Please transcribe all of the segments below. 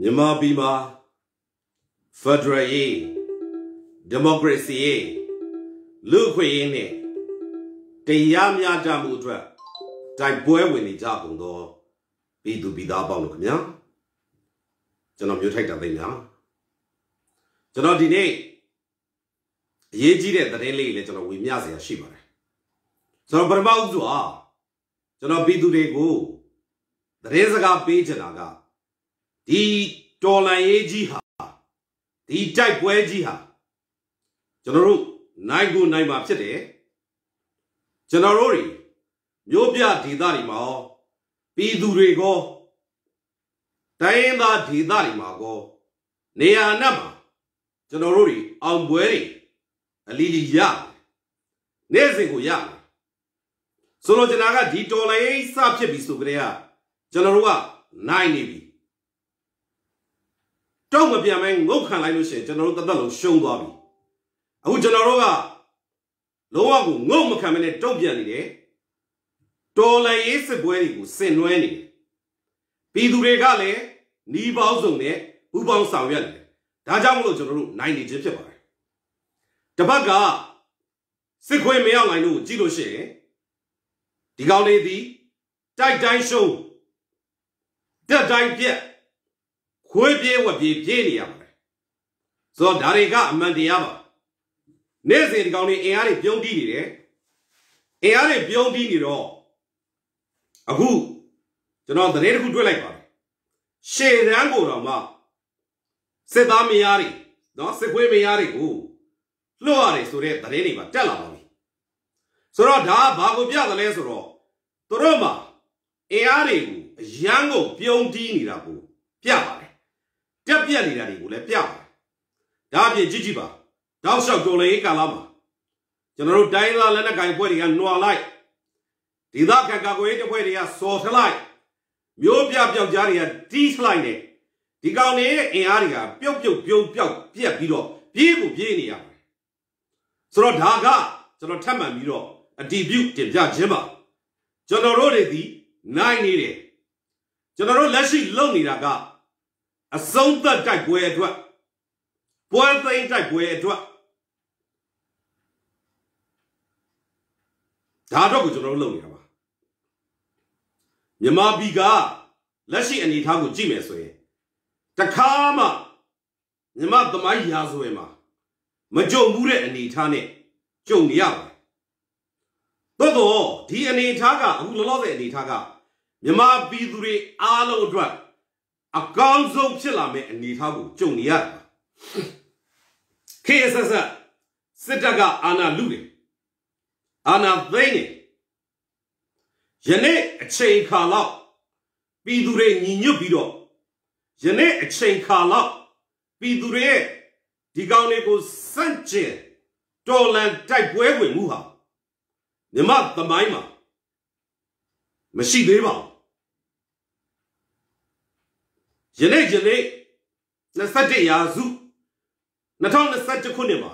မြန်မာပြည်မှာဖက်ဒရယ်ရေးဒီမိုကရေစီရေးလူ့အခွင့်အရေးနဲ့တရားမျှတမှုအတွက်တိုက်ပွဲဝင်နေကြကုန်သောပြည်သူပြည်သားပေါင်းတို့ခင်ဗျာကျွန်တော်မျိုးထိုက်တာသိများကျွန်တော်ဒီနေ့အရေးကြီးတဲ့သတင်းလေးလည်းကျွန်တော်ဝေမျှစရာရှိပါတယ်ကျွန်တော်ပထမဦးစွာကျွန်တော်ပြည်သူတွေကိုသတင်းစကားပေးချင်တာက ဒီတော်လန်ရေးကြီးဟာဒီတိုက်ပွဲကြီးဟာကျွန်တော်တို့နိုင်ကိုနိုင်မှာဖြစ်တယ်ကျွန်တော်တို့တွေမျိုးပြဒေသတွေမှာပြည်သူတွေကောတိုင်းရင်းသားဒေသတွေမှာကောနေရာအနှံ့မှာကျွန်တော်တို့တွေအောင်ပွဲတွေအလီလီရနေ့စဉ်ကိုရဆိုတော့ကျွန်တော်ကဒီတော်လိုင်းစဖြစ်ပြီဆိုကြတဲ့ကကျွန်တော်တို့ကနိုင်နေပြီ တောက်မပြန်မဲငုတ်ခံလိုက်လို့ရှိရင်ကျွန်တော်တို့တသက်လုံးရှုံးသွားပြီအခုကျွန်တော်တို့ကလုံးဝကိုငုတ်မခံမနဲ့တုံ့ပြန်နေတယ်တော်လရေးစစ်ပွဲတွေကိုဆင်နွှဲနေတယ်ပြည်သူတွေကလည်းနှီးပေါင်းစုံနဲ့ပူပေါင်းဆောင်ရွက်နေတယ်ဒါကြောင့်မလို့ကျွန်တော်တို့နိုင်နေခြင်းဖြစ်ပါတယ်တပတ်ကစစ်ခွေမရောက်နိုင်လို့ကြည့်လို့ရှိရင်ဒီကောင်လေးဒီတိုက်တိုင်းရှုံးတက်တိုင်းပြက် ခွေးပြေးဝက်ပြေးပြေးနေရပါတယ်ဆိုတော့ဒါတွေကအမှန်တရားပါနေ့စဉ်ဒီကောင်လေးအင်အားတွေပြုံးတီးနေတယ်အင်အားတွေပြုံးတီးနေတော့အခုကျွန်တော်သတင်းတစ်ခုတွေ့လိုက်ပါတယ်ရှေ့ရန်ကိုတော့မှစစ်သားမယားတွေနော်စစ်ခွေးမယားတွေကိုလွှတ်ရတယ်ဆိုတဲ့သတင်းတွေပါတက်လာပါပြီဆိုတော့ဒါဘာကိုပြသလဲဆိုတော့သူတို့မှာအင်အားတွေကိုအရန်ကိုပြုံးတီးနေတာကိုပြပါတယ် တက်ပြက်နေတာတွေကိုလည်းပြပါတယ်ဒါအပြင်ကြည့်ကြည့်ပါတောက်လျှောက်တော်လေးကာလာမှာကျွန်တော်တို့တိုင်းသားလက်နက်ကိုင်ဖွဲ့တွေကနှွာလိုက်ဒေသခံကာကွယ်ရေးတပ်ဖွဲ့တွေကစော်ထလိုက်မျိုးပြပြောက်ကြားတွေကတီးထလိုက်နဲ့ဒီကောင်တွေရဲ့အင်အားတွေကပြုတ်ပြုတ်ပြုံးပြောက်ပြက်ပြီးတော့ပြေးကိုပြေးနေရပါတယ်ဆိုတော့ဒါကကျွန်တော်ထပ်မှန်ပြီးတော့အတီးပြုတ်တင်ပြခြင်းပါကျွန်တော်တို့တွေဒီနိုင်နေတယ်ကျွန်တော်တို့လက်ရှိလုပ်နေတာက အဆုံးသက်တိုက်ပွဲအတွက်ပွဲသိမ်းတိုက်ပွဲအတွက်ဒါတော့ကိုကျွန်တော်တို့လုပ်နေတာပါမြန်မာပြည်ကလက်ရှိအနေအထားကိုကြည့်မယ်ဆိုရင်တခါမှမြန်မာသမိုင်းရာဇဝင်မှာမကြုံဘူးတဲ့အနေအထားနဲ့ကြုံနေရပါတယ်သို့တော့ဒီအနေအထားကအခုလောလောဆယ်အနေအထားကမြန်မာပြည်သူတွေအားလုံးအတွက် အကောင်းဆုံးဖြစ်လာမယ့်အနေအထားကိုကြုံနေရတာ KSS စစ်တပ်ကအာဏာလုတယ်အာဏာသိမ်းတယ်ယနေ့အချိန်ခါလောက်ပြည်သူတွေညီညွတ်ပြီးတော့ယနေ့အချိန်ခါလောက်ပြည်သူတွေရဲ့ဒီကောင်တွေကိုစန့်ကျင်တော်လန်တိုက်ပွဲဝင်မှုဟာမြမသမိုင်းမှာမရှိသေးပါဘူး ယနေ့ယနေ့21ရာစု2021ခုနှစ်မှာ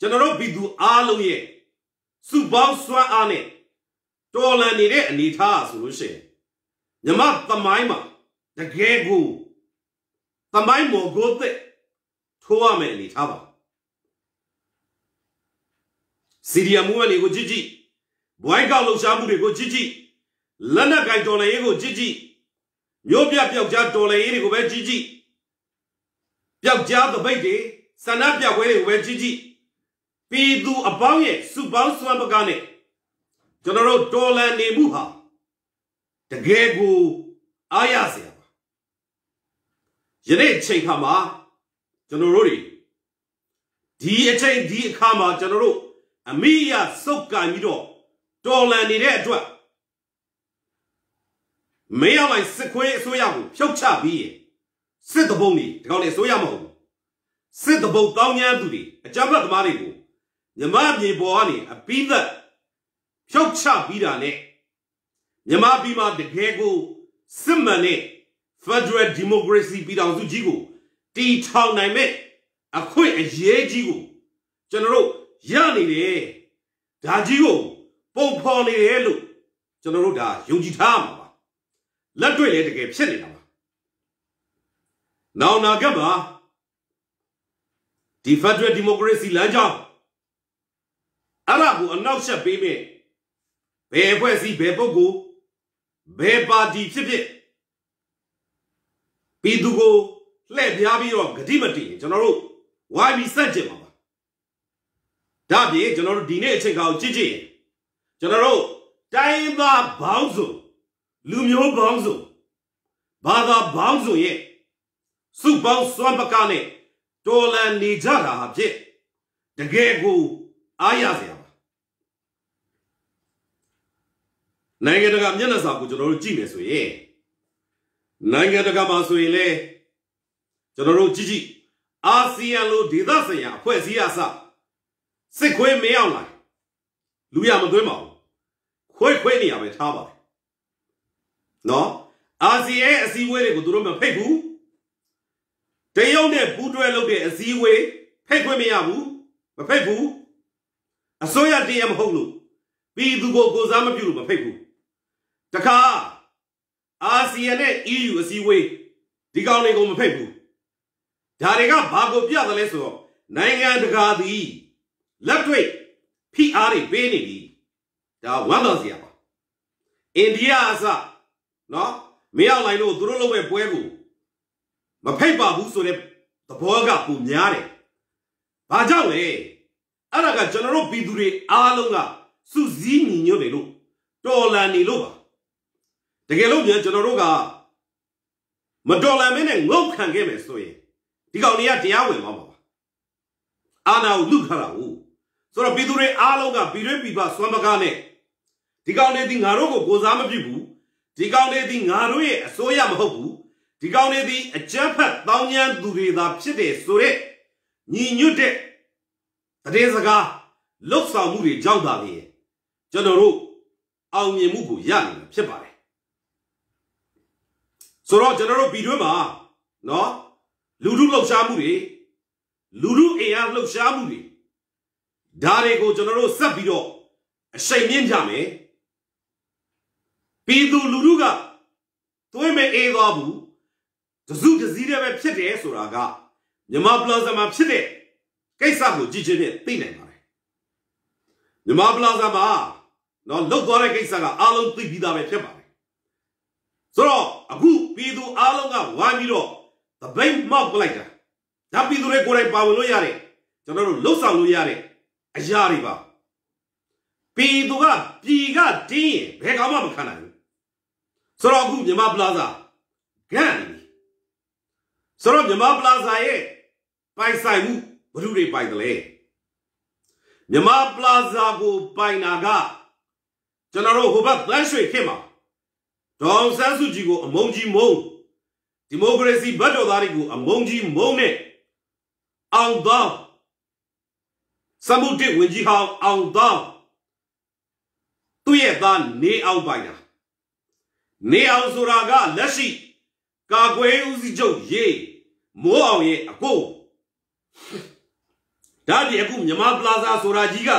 ကျွန်တော်တို့ပြည်သူအားလုံးရဲ့စုပေါင်းစွမ်းအားနဲ့တော်လန်နေတဲ့အနေအထားဆိုလို့ရှိရင်မြမသမိုင်းမှာတကယ်ကိုသမိုင်းမော်ကိုသက်ထိုးရမယ်အနေထားပါစီရီယမူဝနေကိုကြည့်ကြည့်ဘွိုင်းကောက်လှုပ်ရှားမှုတွေကိုကြည့်ကြည့်လက်နက်ကင်တော်လှန်ရေးကိုကြည့်ကြည့် မျိုးပြပျောက်ကြားတော်လှန်ရေးတွေကိုပဲကြည့်ကြည့်ပျောက်ကြားသပိတ်တွေဆန္ဒပြပွဲတွေကိုပဲကြည့်ကြည့်ပြည်သူအပေါင်းရဲ့စုပေါင်းစွမ်းပကားနဲ့ကျွန်တော်တို့တော်လန်နေမှုဟာတကယ်ကိုအားရစရာပါယနေ့ချိန်ခါမှာကျွန်တော်တို့တွေဒီအချိန်ဒီအခါမှာကျွန်တော်တို့အမိရစုပ်ကန်ပြီးတော့တော်လန်နေတဲ့အတွက် မင်းအောင်လိုက်စစ်ခွေးအစိုးရကိုဖြုတ်ချပြီးရင်စစ်တဘုံတွေဒီကောင်တွေအစိုးရမဟုတ်ဘူးစစ်တဘုံတောင်းကျမ်းသူတွေအကြမ်းဖက်သမားတွေကိုမြမမြေပေါ်ကနေအပိသက်ဖြုတ်ချပြီးတာနဲ့မြမပြည်မှာတကယ်ကိုစစ်မှန်တဲ့ Federal Democracy ပြည်ထောင်စုကြီးကိုတီထောင်နိုင်မဲ့အခွင့်အရေးကြီးကိုကျွန်တော်တို့ရနေတယ်ဒါကြီးကိုပုံဖော်နေတယ်လို့ကျွန်တော်တို့ဒါယုံကြည်ထားမှာပါ လက်တွေ့လည်းတကယ်ဖြစ်နေတာပါနောင်နာကမှာဒီဖက်ဒရယ်ဒီမိုကရေစီလမ်းကြောင်းအဲ့ဒါကိုအနောက်ရှက်ပေးမယ်ဘယ်အဖွဲ့အစည်းဘယ်ပုဂ္ဂိုလ်ဘယ်ပါတီဖြစ်ဖြစ်ပြည်သူကိုလှည့်ပြားပြီးတော့ဂတိမတည်ရင်ကျွန်တော်တို့ဝိုင်းပြီးစက်ကြင်ပါပါဒါပြင်ကျွန်တော်တို့ဒီနေ့အချိန်ကောင်ကြည့်ကြည့်ကျွန်တော်တို့တိုင်းသားဘောင်းစု လူမျိုးဘောင်းစုဘာသာဘောင်းစုရဲ့စုပေါင်းစွမ်းပကနဲ့တော်လန်နေကြတာဖြစ်တကယ်ကိုအားရစရာပါနိုင်ငံတကာမျက်နှာစာကိုကျွန်တော်တို့ကြည့်မယ်ဆိုရင်နိုင်ငံတကာမှာဆိုရင်လေကျွန်တော်တို့ကြည့်ကြည့်အာဆီယံလိုဒေသဆိုင်ရာအဖွဲ့အစည်းအစစစ်ခွေးမရောက်လာလူရမသွင်းပါဘူးခွေးခွေးနေရပဲထားပါတယ် နော်အာဆီယံအစည်းအဝေးတွေကိုသူတို့မဖိတ်ဘူးတရုတ်နဲ့ပူးတွဲလုပ်တဲ့အစည်းအဝေးဖိတ်ခွင့်မရဘူးမဖိတ်ဘူးအစိုးရတရမဟုတ်လို့ပြည်သူကိုကိုစားမပြုလို့မဖိတ်ဘူးတခါအာဆီယံနဲ့ EU အစည်းအဝေးဒီကောင်တွေကိုမဖိတ်ဘူးဒါတွေကဘာကိုပြတယ်လဲဆိုတော့နိုင်ငံတကာသည်လက်တွေ့ဖိအားတွေပေးနေပြီဒါဝမ်းတော်စရာပါအိန္ဒိယအစ နော်မရောက်လိုက်လို့သူတို့လုပ်မဲ့ပွဲကိုမဖိတ်ပါဘူးဆိုတဲ့သဘောကပုံများတယ်ဘာကြောင့်လဲအဲ့ဒါကကျွန်တော်တို့ပြည်သူတွေအားလုံးကစုစည်းညီညွတ်နေလို့တော်လန်နေလို့ပါတကယ်လို့မြန်ကျွန်တော်တို့ကမတော်လန်မင်းနဲ့ငုတ်ခံခဲ့မယ်ဆိုရင်ဒီကောင်တွေကတရားဝင်သွားမှာပါအာနာကိုလူခါတာကိုဆိုတော့ပြည်သူတွေအားလုံးကပြည်တွင်းပြည်ပစွမ်းပကားနဲ့ဒီကောင်တွေဒီငါတို့ကိုကိုစားမပြုဘူး ဒီကောင်တွေဒီငါတို့ရဲ့အစိုးရမဟုတ်ဘူးဒီကောင်တွေဒီအကြမ်းဖက်တောင်းကျမ်းသူတွေသာဖြစ်တယ်ဆိုတဲ့ညီညွတ်တဲ့တည်စကားလှုပ်ဆောင်မှုတွေကြောင့်သာလေကျွန်တော်တို့အောင်မြင်မှုကိုရနိုင်မှာဖြစ်ပါတယ်ဆိုတော့ကျွန်တော်တို့ပြည်တွင်းမှာနော်လူလူလှုပ်ရှားမှုတွေလူလူအင်အားလှုပ်ရှားမှုတွေဒါတွေကိုကျွန်တော်တို့ဆက်ပြီးတော့အရှိန်မြင့်ကြမယ် ပြည်သူလူထုကသွေးမအေးသွားဘူးတစုတစည်းတည်းပဲဖြစ်တယ်ဆိုတာကမြန်မာပလာဇာမှာဖြစ်တဲ့ကိစ္စကိုကြည့်ချင်းနဲ့သိနိုင်ပါတယ်မြန်မာပလာဇာမှာနော်လုတ်သွားတဲ့ကိစ္စကအားလုံးသိပြီးသားပဲဖြစ်ပါတယ်ဆိုတော့အခုပြည်သူအားလုံးကဝိုင်းပြီးတော့သပိတ်မောက်ပလိုက်တာဒါပြည်သူတွေကိုယ်တိုင်ပါဝင်လို့ရတယ်ကျွန်တော်တို့လှုပ်ဆောင်လို့ရတဲ့အရာတွေပါပြည်သူကပြည်ကတင်းရင်ဘယ်ကောင်မှမခံနိုင်ဘူး ဆိုတော့အခုမြန်မာပလာဇာဂန့်နေပြီဆိုတော့မြန်မာပလာဇာရဲ့ပိုင်ဆိုင်မှုဘယ်သူတွေပိုင်တယ်လဲမြန်မာပလာဇာကိုပိုင်တာကကျွန်တော်တို့ဟိုဘက်သန်းရွှေခင်မှာဒေါအောင်ဆန်းစုကြည်ကိုအမုန်းကြီးမုန်းဒီမိုကရေစီဘတ်တော်သားတွေကိုအမုန်းကြီးမုန်းနဲ့အောင်သောစမှုတစ်ဝင်ကြီးဟောင်းအောင်သောသူ့ရဲ့သားနေအောင်ပိုင်တာ နေအောင်ဆိုတာကလက်ရှိကာကွယ်ဦးစီးချုပ်ရေးမိုးအောင်ရဲ့အကိုဒါဒီအခုမြမပလာဇာဆိုတာကြီးက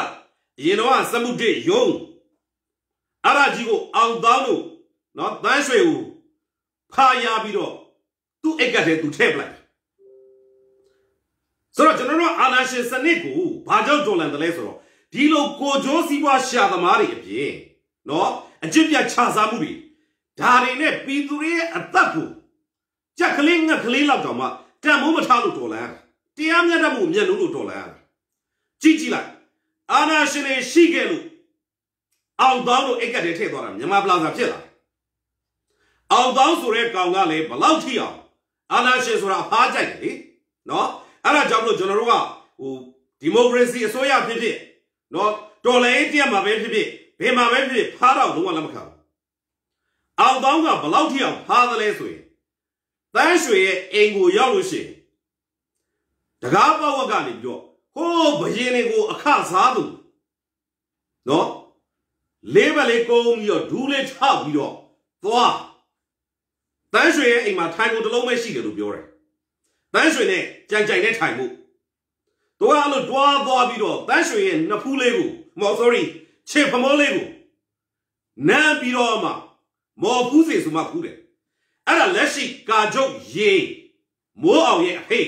အရင်တော့စမှုတစ်ယုံအဲ့ဒါကြီးကိုအောင်သောလို့နော်တန်းရွှေကိုဖာရပြီးတော့သူ့အိတ်ကတည်းသူထည့်ပလိုက်ဆိုတော့ကျွန်တော်တို့အာနာရှင်စနစ်ကိုဘာကြောင့်တော်လန်တယ်လဲဆိုတော့ဒီလိုကိုကြိုးစည်းပွားရှာသမားတွေအပြင်နော်အကျင့်ပြခြားစားမှုတွေ ဒါတွေနဲ့ပြည်သူတွေရဲ့အသက်ကိုကြက်ကလေးငှက်ကလေးလောက်တောင်မှတန်မိုးမထားလို့တော်လန်တရားမျှတမှုမျက်လုံးလို့တော်လန်ကြည့်ကြည့်လိုက်အာနာရှင်တွေရှိခဲ့လို့အောင်တောင်းလို့အိတ်ကတည်းထည့်သွားတာမြန်မာပလာဇာဖြစ်လာအောင်တောင်းဆိုတဲ့ကောင်ကလည်းဘလောက်ထိအောင်အာနာရှင်ဆိုတာအဖားကြိုက်တယ်လေနော်အဲ့ဒါကြောင့်မလို့ကျွန်တော်တို့ကဟိုဒီမိုကရေစီအစိုးရဖြစ်ဖြစ်နော်တော်လှန်ရေးတရားမှာပဲဖြစ်ဖြစ်ဘယ်မှာပဲဖြစ်ဖြစ်ဖားတော့လုံးဝလက်မခံဘူး အောင်တောင်းကဘလောက်ထိအောင်ဖားသလဲဆိုရင်တန်းရွှေရဲ့အိမ်ကိုရောက်လို့ရှိရင်တကားပေါက်ကနေပြီးတော့ဟိုးဘရင်တွေကိုအခစားသူနော်လေးပဲလေးကုန်းပြီးတော့ဒူးလေးထောက်ပြီးတော့သွားတန်းရွှေရဲ့အိမ်မှာထိုင်ကုန်တစ်လုံးပဲရှိတယ်လို့ပြောတယ်တန်းရွှေနဲ့ကြံကြိုင်နဲ့ထိုင်မှုတော့အဲ့လိုတွားသွားပြီးတော့တန်းရွှေရဲ့နှစ်ဖူးလေးကိုမော် sorry ခြေဖမောလေးကိုနမ်းပြီးတော့မှ မော်ဖူးစီဆိုမှဖူးတယ်အဲ့ဒါလက်ရှိကာချုပ်ရေမိုးအောင်ရဲ့အဖေ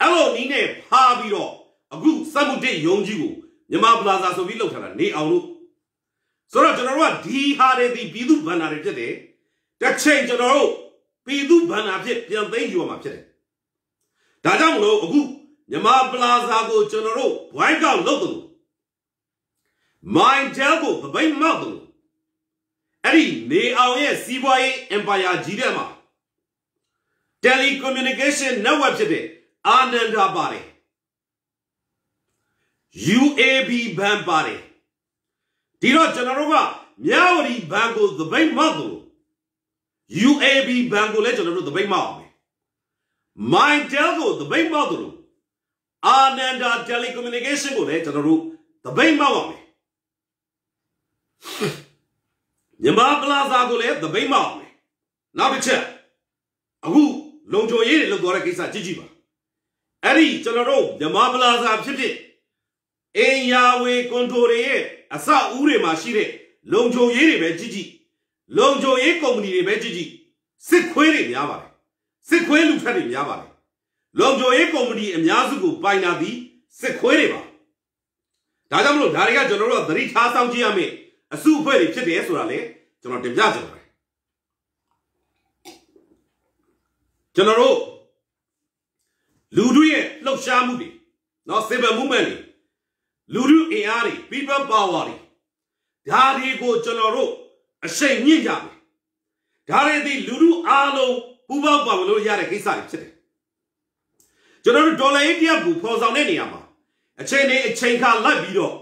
အဲ့လိုနီးနဲ့ဖားပြီးတော့အခုစက်မှုတစ်ယုံကြီးကိုမြန်မာပလာဇာဆိုပြီးလောက်ထားတာနေအောင်လို့ဆိုတော့ကျွန်တော်တို့ကဒီဟာတွေဒီပြည်သူဗန္နာတွေဖြစ်တယ်တစ်ချိန်ကျွန်တော်တို့ပြည်သူဗန္နာဖြစ်ပြန်သိမ်းယူရမှာဖြစ်တယ်ဒါကြောင့်မလို့အခုမြန်မာပလာဇာကိုကျွန်တော်တို့ဘွိုင်းကောက်လုပ်တယ်မိုင်းတယ်ကိုဗပိတ်မောက်တယ် အဲ့ဒီနေအောင်ရဲ့စီးပွားရေး empire ကြီးတဲ့မှာ telecommunication network ဖြစ်တဲ့အာနန္ဒာပါတယ် UAB ဘဏ်ပါတယ်ဒီတော့ကျွန်တော်တို့ကမြဝတီဘဏ်ကိုသပိတ်မောက်တယ် UAB ဘဏ်ကိုလည်းကျွန်တော်တို့သပိတ်မောက်အောင် Mytel ကိုသပိတ်မောက်တယ်အာနန္ဒာ telecommunication ကိုလည်းကျွန်တော်တို့သပိတ်မောက်အောင် မြန်မာပလာဇာကိုလည်းသပိတ်မောက်အောင်နောက်တစ်ချက်အခုလုံခြုံရေးတွေလုပ်သွားတဲ့ကိစ္စကြည့်ကြည့်ပါအဲ့ဒီကျွန်တော်တို့မြန်မာပလာဇာဖြစ်ဖြစ်အင်ယာဝေကွန်တိုတွေရဲ့အစအဦးတွေမှာရှိတဲ့လုံခြုံရေးတွေပဲကြည့်ကြည့်လုံခြုံရေးကုမ္ပဏီတွေပဲကြည့်ကြည့်စစ်ခွေးတွေများပါတယ်စစ်ခွေးလူထက်တွေများပါတယ်လုံခြုံရေးကုမ္ပဏီအများစုကိုပိုင်တာသည်စစ်ခွေးတွေပါဒါကြောင့်မလို့ဒါတွေကကျွန်တော်တို့ကသတိထားဆောင်ကြည့်ရမယ် အစုအဖွဲ့တွေဖြစ်တယ်ဆိုတာလေကျွန်တော်တင်ပြချင်ပါတယ်ကျွန်တော်တို့လူထုရဲ့လှုပ်ရှားမှုတွေနော် civil movement တွေလူထုအင်အားတွေ people power တွေဒါတွေကိုကျွန်တော်တို့အရှိန်မြင့်ကြမယ်ဒါတွေဒီလူထုအားလုံးပူးပေါင်းပါဝင်လို့ရတဲ့ကိစ္စတွေဖြစ်တယ်ကျွန်တော်တို့ဒေါ်လာရေးတယောက်ကိုဖော်ဆောင်တဲ့နေရာမှာအချိန်နဲ့အချိန်ခါလိုက်ပြီးတော့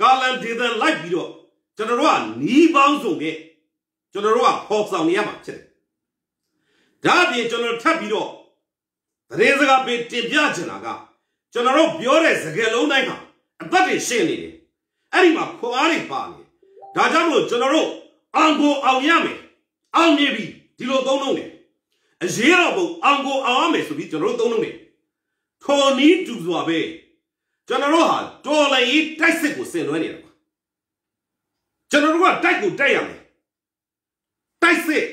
ကာလန်ဒေသန်လိုက်ပြီးတော့ ကျွန်တော်တို့ကနီးပေါင်းစုံနဲ့ကျွန်တော်တို့ကဖော်ဆောင်နေရမှာဖြစ်တယ်ဒါအပြင်ကျွန်တော်ထပ်ပြီးတော့သတင်းစကားပေးတင်ပြချင်တာကကျွန်တော်တို့ပြောတဲ့စကားလုံးတိုင်းဟာအသက်တွေရှင်းနေတယ်အဲ့ဒီမှာခွန်အားတွေပါနေဒါကြောင့်မို့ကျွန်တော်တို့အောင်ကိုအောင်ရမယ်အောင်မြင်ပြီဒီလိုသုံးလုံးတယ်အရေးတော်ပုံအောင်ကိုအောင်ရမယ်ဆိုပြီးကျွန်တော်တို့သုံးလုံးတယ်ထိုနီးတူစွာပဲကျွန်တော်တို့ဟာတော်လည်းရေးတိုက်စစ်ကိုဆင်နွှဲနေတာပါ ကျွန်တော်တို့ကတိုက်ကိုတိုက်ရမယ်တိုက်စစ်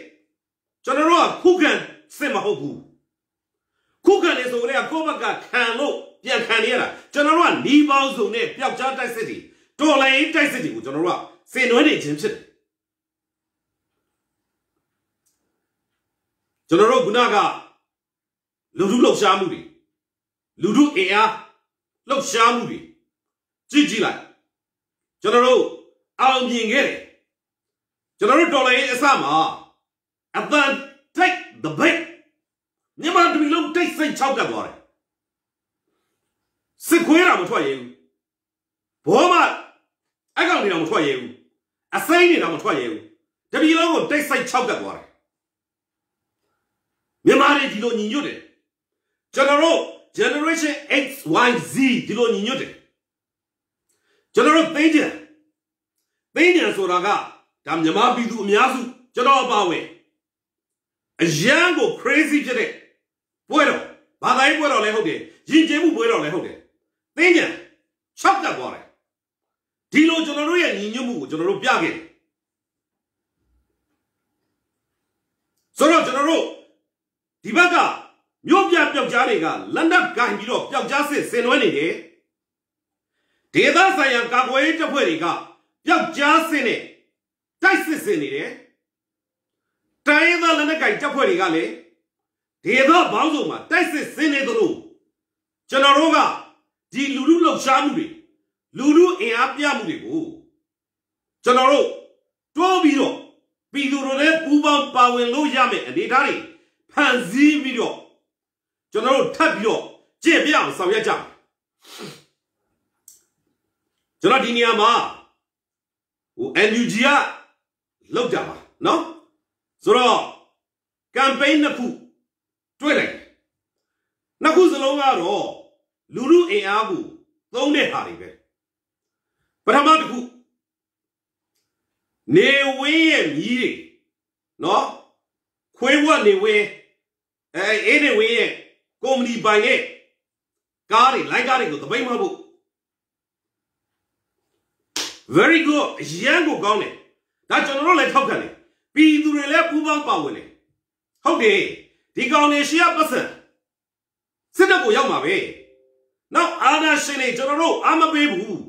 ကျွန်တော်တို့ကခုခံစစ်မဟုတ်ဘူးခုခံနေဆိုကြတဲ့ကိုယ့်ဘက်ကခံလို့ပြန်ခံနေရတာကျွန်တော်တို့ကနီးပေါင်းစုံနဲ့ပျောက်ကြားတိုက်စစ်တွေတော်လည်းရေးတိုက်စစ်တွေကိုကျွန်တော်တို့ကဆင်နွှဲနေခြင်းဖြစ်တယ်ကျွန်တော်တို့ခုနကလူထုလှုပ်ရှားမှုတွေလူထုအင်အားလှုပ်ရှားမှုတွေကြည့်ကြည့်လိုက်ကျွန်တော်တို့ အောင်မြင်ခဲ့တယ်ကျွန်တော်တို့ဒေါ်လာရေးအစမှာအတန်ထိတ် the big မြန်မာတမီလုံးတိတ်ဆိတ်ချောက်ကပ်သွားတယ်စစ်ခွေးတာမထွက်ရဘူးဘောမအကောင်နေတော့မထွက်ရဘူးအစိမ့်နေတော့မထွက်ရဘူးတမီလုံးကိုတိတ်ဆိတ်ချောက်ကပ်သွားတယ်မြန်မာတွေဒီလိုညီညွတ်တယ်ကျွန်တော်တို့ generation XYZ ဒီလိုညီညွတ်တယ်ကျွန်တော်တို့သိ ကြသိကြဆိုတာကဒါမြန်မာပြည်သူအများစုကျွန်တော်အပါဝင်အရန်ကို crazy ဖြစ်တဲ့ပွဲတော်ဘာသာရေးပွဲတော်လည်းဟုတ်တယ်ယဉ်ကျေးမှုပွဲတော်လည်းဟုတ်တယ်သိကြချောက်ကပ်သွားတယ်ဒီလိုကျွန်တော်တို့ရဲ့ညီညွတ်မှုကိုကျွန်တော်တို့ပြခဲ့တယ်ဆိုတော့ကျွန်တော်တို့ဒီဘက်ကမြို့ပြပျောက်ကြားတွေကလန်ဒပ်ကင်ပြီးတော့ပျောက်ကြားစစ်ဆင်နွှဲနေတယ်ဒေသဆိုင်ရာကာကွယ်ရေးတပ်ဖွဲ့တွေက ပျောက်ကြားစစ်နဲ့တိုက်စစ်ဆင်နေတယ်တိုင်းသားလက်နက်ကင်တပ်ဖွဲ့တွေကလည်းဒေသဘောင်းစုံမှာတိုက်စစ်ဆင်နေသလိုကျွန်တော်တို့ကဒီလူလူလှုပ်ရှားမှုတွေလူလူအင်အားပြမှုတွေကိုကျွန်တော်တို့တိုးပြီးတော့ပြည်သူတို့လည်းပူးပေါင်းပါဝင်လို့ရမယ်အနေအထားတွေဖန်ဆင်းပြီးတော့ကျွန်တော်တို့ထပ်ပြီးတော့ကြည့်ပြအောင်ဆောင်ရွက်ကြမယ်ကျွန်တော်ဒီနေရာမှာ ဟို NUG ကလောက်ကြပါနော်ဆိုတော့ campaign နှစ်ခုတွေ့လိုက်နှစ်ခုစလုံးကတော့လူလူအင်အားကိုသုံးတဲ့ဟာတွေပဲပထမတစ်ခုနေဝင်းရဲ့မြီးတွေနော်ခွေးဝတ်နေဝင်းအဲအေးနေဝင်းရဲ့ကုမ္ပဏီပိုင်ရဲ့ကားတွေလိုက်ကားတွေကိုသပိတ်မဖို့ very good အရန်ကိုကောင်းတယ်ဒါကျွန်တော်တို့လည်းထောက်ခံတယ်ပြည်သူတွေလည်းပူးပေါင်းပါဝင်တယ်ဟုတ်တယ်ဒီကောင်တွေရှေ့ကပတ်စံစစ်တပ်ကိုရောက်မှာပဲနောက်အာဏာရှင်တွေကျွန်တော်တို့အာမပေးဘူး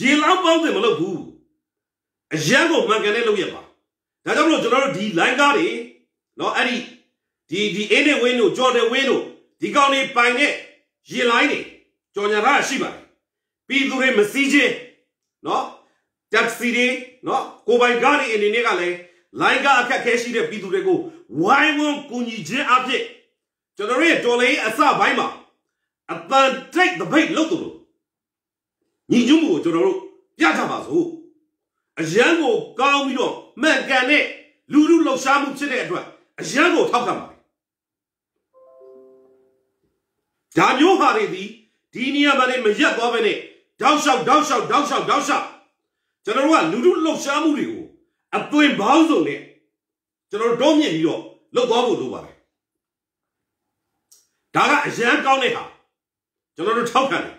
ရေလောက်ပေါင်းတယ်မလုပ်ဘူးအရန်ကိုမှန်ကန်တဲ့လုပ်ရပါဒါကြောင့်မလို့ကျွန်တော်တို့ဒီ line ကားတွေနော်အဲ့ဒီဒီဒီအင်းတွေဝင်းတို့ကြော်တဲ့ဝင်းတို့ဒီကောင်တွေပိုင်တဲ့ရေ line တွေကြော်ညာတာရှိပါတယ်ပြည်သူတွေမစည်းချင်း နော်တက္ကစီတွေနော်ကိုပိုင်ကားတွေအနေနဲ့ကလည်းလိုင်းကအခက်ခဲရှိတဲ့ပြည်သူတွေကိုဝိုင်းဝန်းကူညီခြင်းအဖြစ်ကျွန်တော်ရဲ့တော်လည်းအစပိုင်းမှာအပန်တိတ်တပိတ်လုပ်သူလို့ညီညွတ်မှုကိုကျွန်တော်တို့ပြကြပါစို့အရန်ကိုကောင်းပြီးတော့မှန်ကန်တဲ့လူလူလှုပ်ရှားမှုဖြစ်တဲ့အတွက်အရန်ကိုထောက်ခံပါတယ်ဒါမျိုးဟာတွေဒီဒီနေရာမှာနေမရက်သွားပဲနဲ့ တောက်လျှောက်တောက်လျှောက်တောက်လျှောက်တောက်လျှောက်ကျွန်တော်တို့ကလူလူလှုပ်ရှားမှုတွေကိုအသွင်ပေါင်းစုံနဲ့ကျွန်တော်တို့တော့မြင့်ပြီးတော့လှုပ်သွားဖို့လိုပါတယ်ဒါကအရန်ကောင်းတဲ့ဟာကျွန်တော်တို့ထောက်ခံတယ်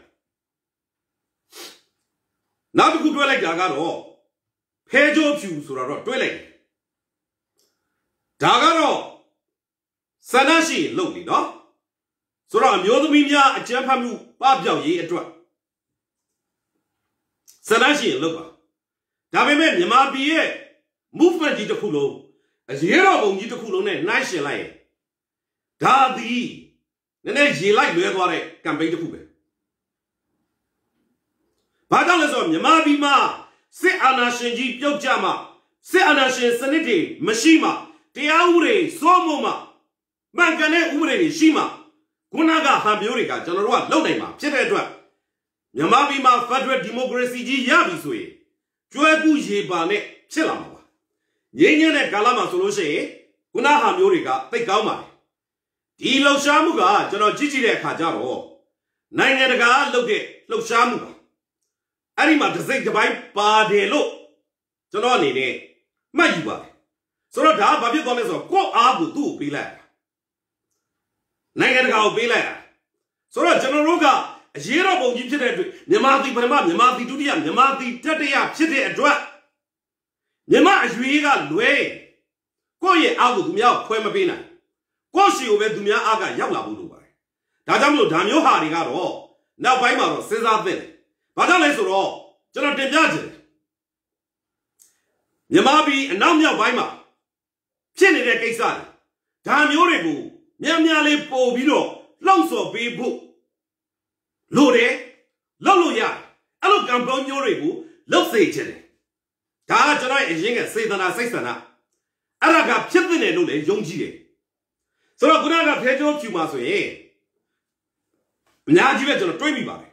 နောက်တစ်ခုတွဲလိုက်တာကတော့ဖဲကြိုးဖြူဆိုတာတော့တွဲလိုက်တယ်ဒါကတော့စန္ဒရှိလုံနေနော်ဆိုတော့အမျိုးသမီးများအကြမ်းဖက်မှုပပျောက်ရေးအတွက် စန္ဒရှိလုံပါဒါပေမဲ့မြန်မာပြည်ရဲ့ movement ကြီးတစ်ခုလုံးအရေးတော်ပုံကြီးတစ်ခုလုံးနဲ့နှိုင်းရှင်လိုက်ရင်ဒါသည်နည်းနည်းရေလိုက်လွဲသွားတဲ့ campaign တစ်ခုပဲဘာကြောင့်လဲဆိုတော့မြန်မာပြည်မှာစစ်အာဏာရှင်ကြီးပြုတ်ကြမှာစစ်အာဏာရှင်စနစ်တွေမရှိမှာတရားဥပဒေစိုးမိုးမှာမှန်ကန်တဲ့ဥပဒေတွေရှိမှာခုနကဟာမျိုးတွေကကျွန်တော်တို့ကလုံနိုင်မှာဖြစ်တဲ့အတွက် မြန်မာပြည်မှာ Federal Democracy ကြီးရပြီဆိုရင်ကျွဲကူရေပါနဲ့ဖြစ်လာမှာပါငြိမ်းချမ်းတဲ့ကာလမှာဆိုလို့ရှိရင်ခုနဟာမျိုးတွေကသိကောင်းပါတယ်ဒီလှုပ်ရှားမှုကကျွန်တော်ကြည့်ကြည့်တဲ့အခါကျတော့နိုင်ငံတကာလှုပ်တဲ့လှုပ်ရှားမှုပါအဲ့ဒီမှာတစ်စိတ်တစ်ပိုင်းပါတယ်လို့ကျွန်တော်အနေနဲ့မှတ်ယူပါတယ်ဆိုတော့ဒါကဘာဖြစ်သွားလဲဆိုတော့ကိုယ့်အားကိုသူ့ကိုပေးလိုက်နိုင်ငံတကာကိုပေးလိုက်ဆိုတော့ကျွန်တော်တို့က အရေးတော်ပုံကြီးဖြစ်တဲ့အတွက်မြန်မာပြည်ပထမမြန်မာပြည်ဒုတိယမြန်မာပြည်တတိယဖြစ်တဲ့အတွက်မြန်မာအရွေးကလွဲကိုယ့်ရဲ့အားကိုသူများကိုခွဲမပေးနိုင်ကိုယ့်စီကိုပဲသူများအားကရောက်လာဖို့လိုပါတယ်ဒါကြောင့်မလို့ဒါမျိုးဟာတွေကတော့နောက်ပိုင်းမှာတော့စဉ်းစားသင့်တယ်ဘာကြောင့်လဲဆိုတော့ကျွန်တော်တင်ပြချင်တယ်မြန်မာပြည်အနောက်မြောက်ပိုင်းမှာဖြစ်နေတဲ့ကိစ္စတွေဒါမျိုးတွေကိုမြန်မြန်လေးပို့ပြီးတော့လှောက်ဆော်ပေးဖို့ လို့တယ်လောက်လို့ရတယ်အဲ့လိုကံပေါင်းမျိုးတွေကိုလှုပ်စေချင်တယ်ဒါကကျွန်တော်ရဲ့အရင်ကစေတနာစိတ်ဆန္ဒအဲ့ဒါကဖြစ်တဲ့လို့လည်းယုံကြည်တယ်ဆိုတော့ခုနကဖဲကျိုးဖြူမှာဆိုရင်အများကြီးပဲကျွန်တော်တွေးမိပါတယ်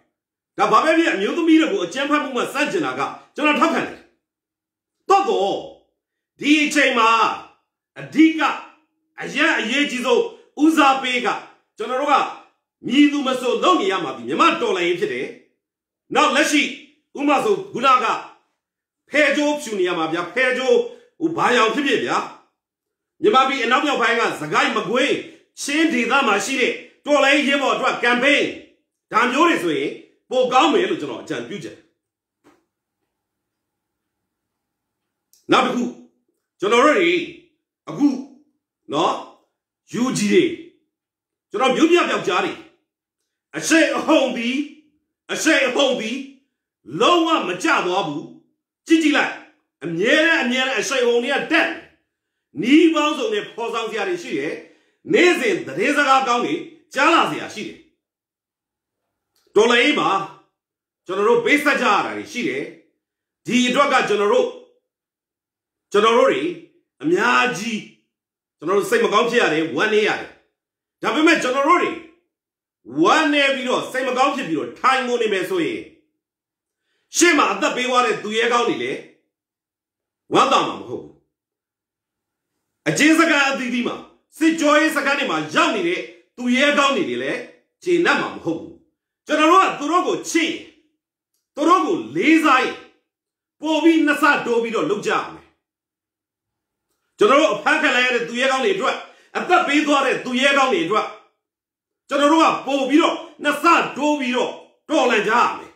ဒါဘာပဲဖြစ်အမျိုးသမီးတွေကိုအကြမ်းဖက်မှုမှစန့်ကျင်တာကကျွန်တော်ထောက်ခံတယ်တော့တော့ဒီအချိန်မှာအဓိကအရင်အရေးကြီးဆုံးဦးစားပေးကကျွန်တော်တို့က မြည်သူမဆိုလုပ်နေရမှာပြီမြမတော်လည်းဖြစ်တယ်နောက်လက်ရှိဥမာဆိုခုနကဖဲကြိုးဖြူနေရမှာဗျာဖဲကြိုးဟိုဘာရောင်ဖြစ်ဖြစ်ဗျာမြမပြည်အနောက်မြောက်ပိုင်းကသခိုင်းမကွေးချင်းဒေသမှာရှိတဲ့တော်လည်းရေးပေါ်အတွက်ကမ်ပိန်းဒါမျိုးတွေဆိုရင်ပိုကောင်းမယ်လို့ကျွန်တော်အကြံပြုချင်နောက်တစ်ခုကျွန်တော်တို့တွေအခုနော် UG တွေကျွန်တော်မြို့ပြပြောက်ကြားတွေ အရှိအဟုန်ပြီးအရှိအဟုန်ပြီးလုံးဝမကြသွားဘူးကြည့်ကြည့်လိုက်အမြဲတမ်းအမြဲတမ်းအရှိအဟုန်တွေကတက်နီးပေါင်းစုံနဲ့ဖော်ဆောင်စရာတွေရှိတယ်နေ့စဉ်သတင်းစကားကောင်းတွေကြားလာစရာရှိတယ်တော်လိုင်းမှာကျွန်တော်တို့ဘေးဆက်ကြရတာတွေရှိတယ်ဒီအတွက်ကကျွန်တော်တို့ကျွန်တော်တို့တွေအများကြီးကျွန်တော်တို့စိတ်မကောင်းဖြစ်ရတယ်ဝမ်းနေရတယ်ဒါပေမဲ့ကျွန်တော်တို့တွေ ဝမ်းနေပြီးတော့စိတ်မကောင်းဖြစ်ပြီးတော့ထိုင်ကုန်နေမယ်ဆိုရင်ရှေ့မှာအသက်ပေးသွားတဲ့သူရဲကောင်းတွေလည်းဝမ်းသာမှာမဟုတ်ဘူးအကျဉ်းစကားအသီးသီးမှာစစ်ကြောရေးစကားတွေမှာရောက်နေတဲ့သူရဲကောင်းတွေလည်းခြေနှက်မှာမဟုတ်ဘူးကျွန်တော်တို့ကသူတို့ကိုချစ်သူတို့ကိုလေးစားရင်ပို့ပြီးနှစ်ဆတိုးပြီးတော့လုပ်ကြရမယ်ကျွန်တော်တို့အဖမ်းခံလိုက်ရတဲ့သူရဲကောင်းတွေအတွက်အသက်ပေးသွားတဲ့သူရဲကောင်းတွေအတွက် ကျွန်တော်တို့ကပို့ပြီးတော့နှစ်ဆတိုးပြီးတော့တော်လန်ကြရမယ်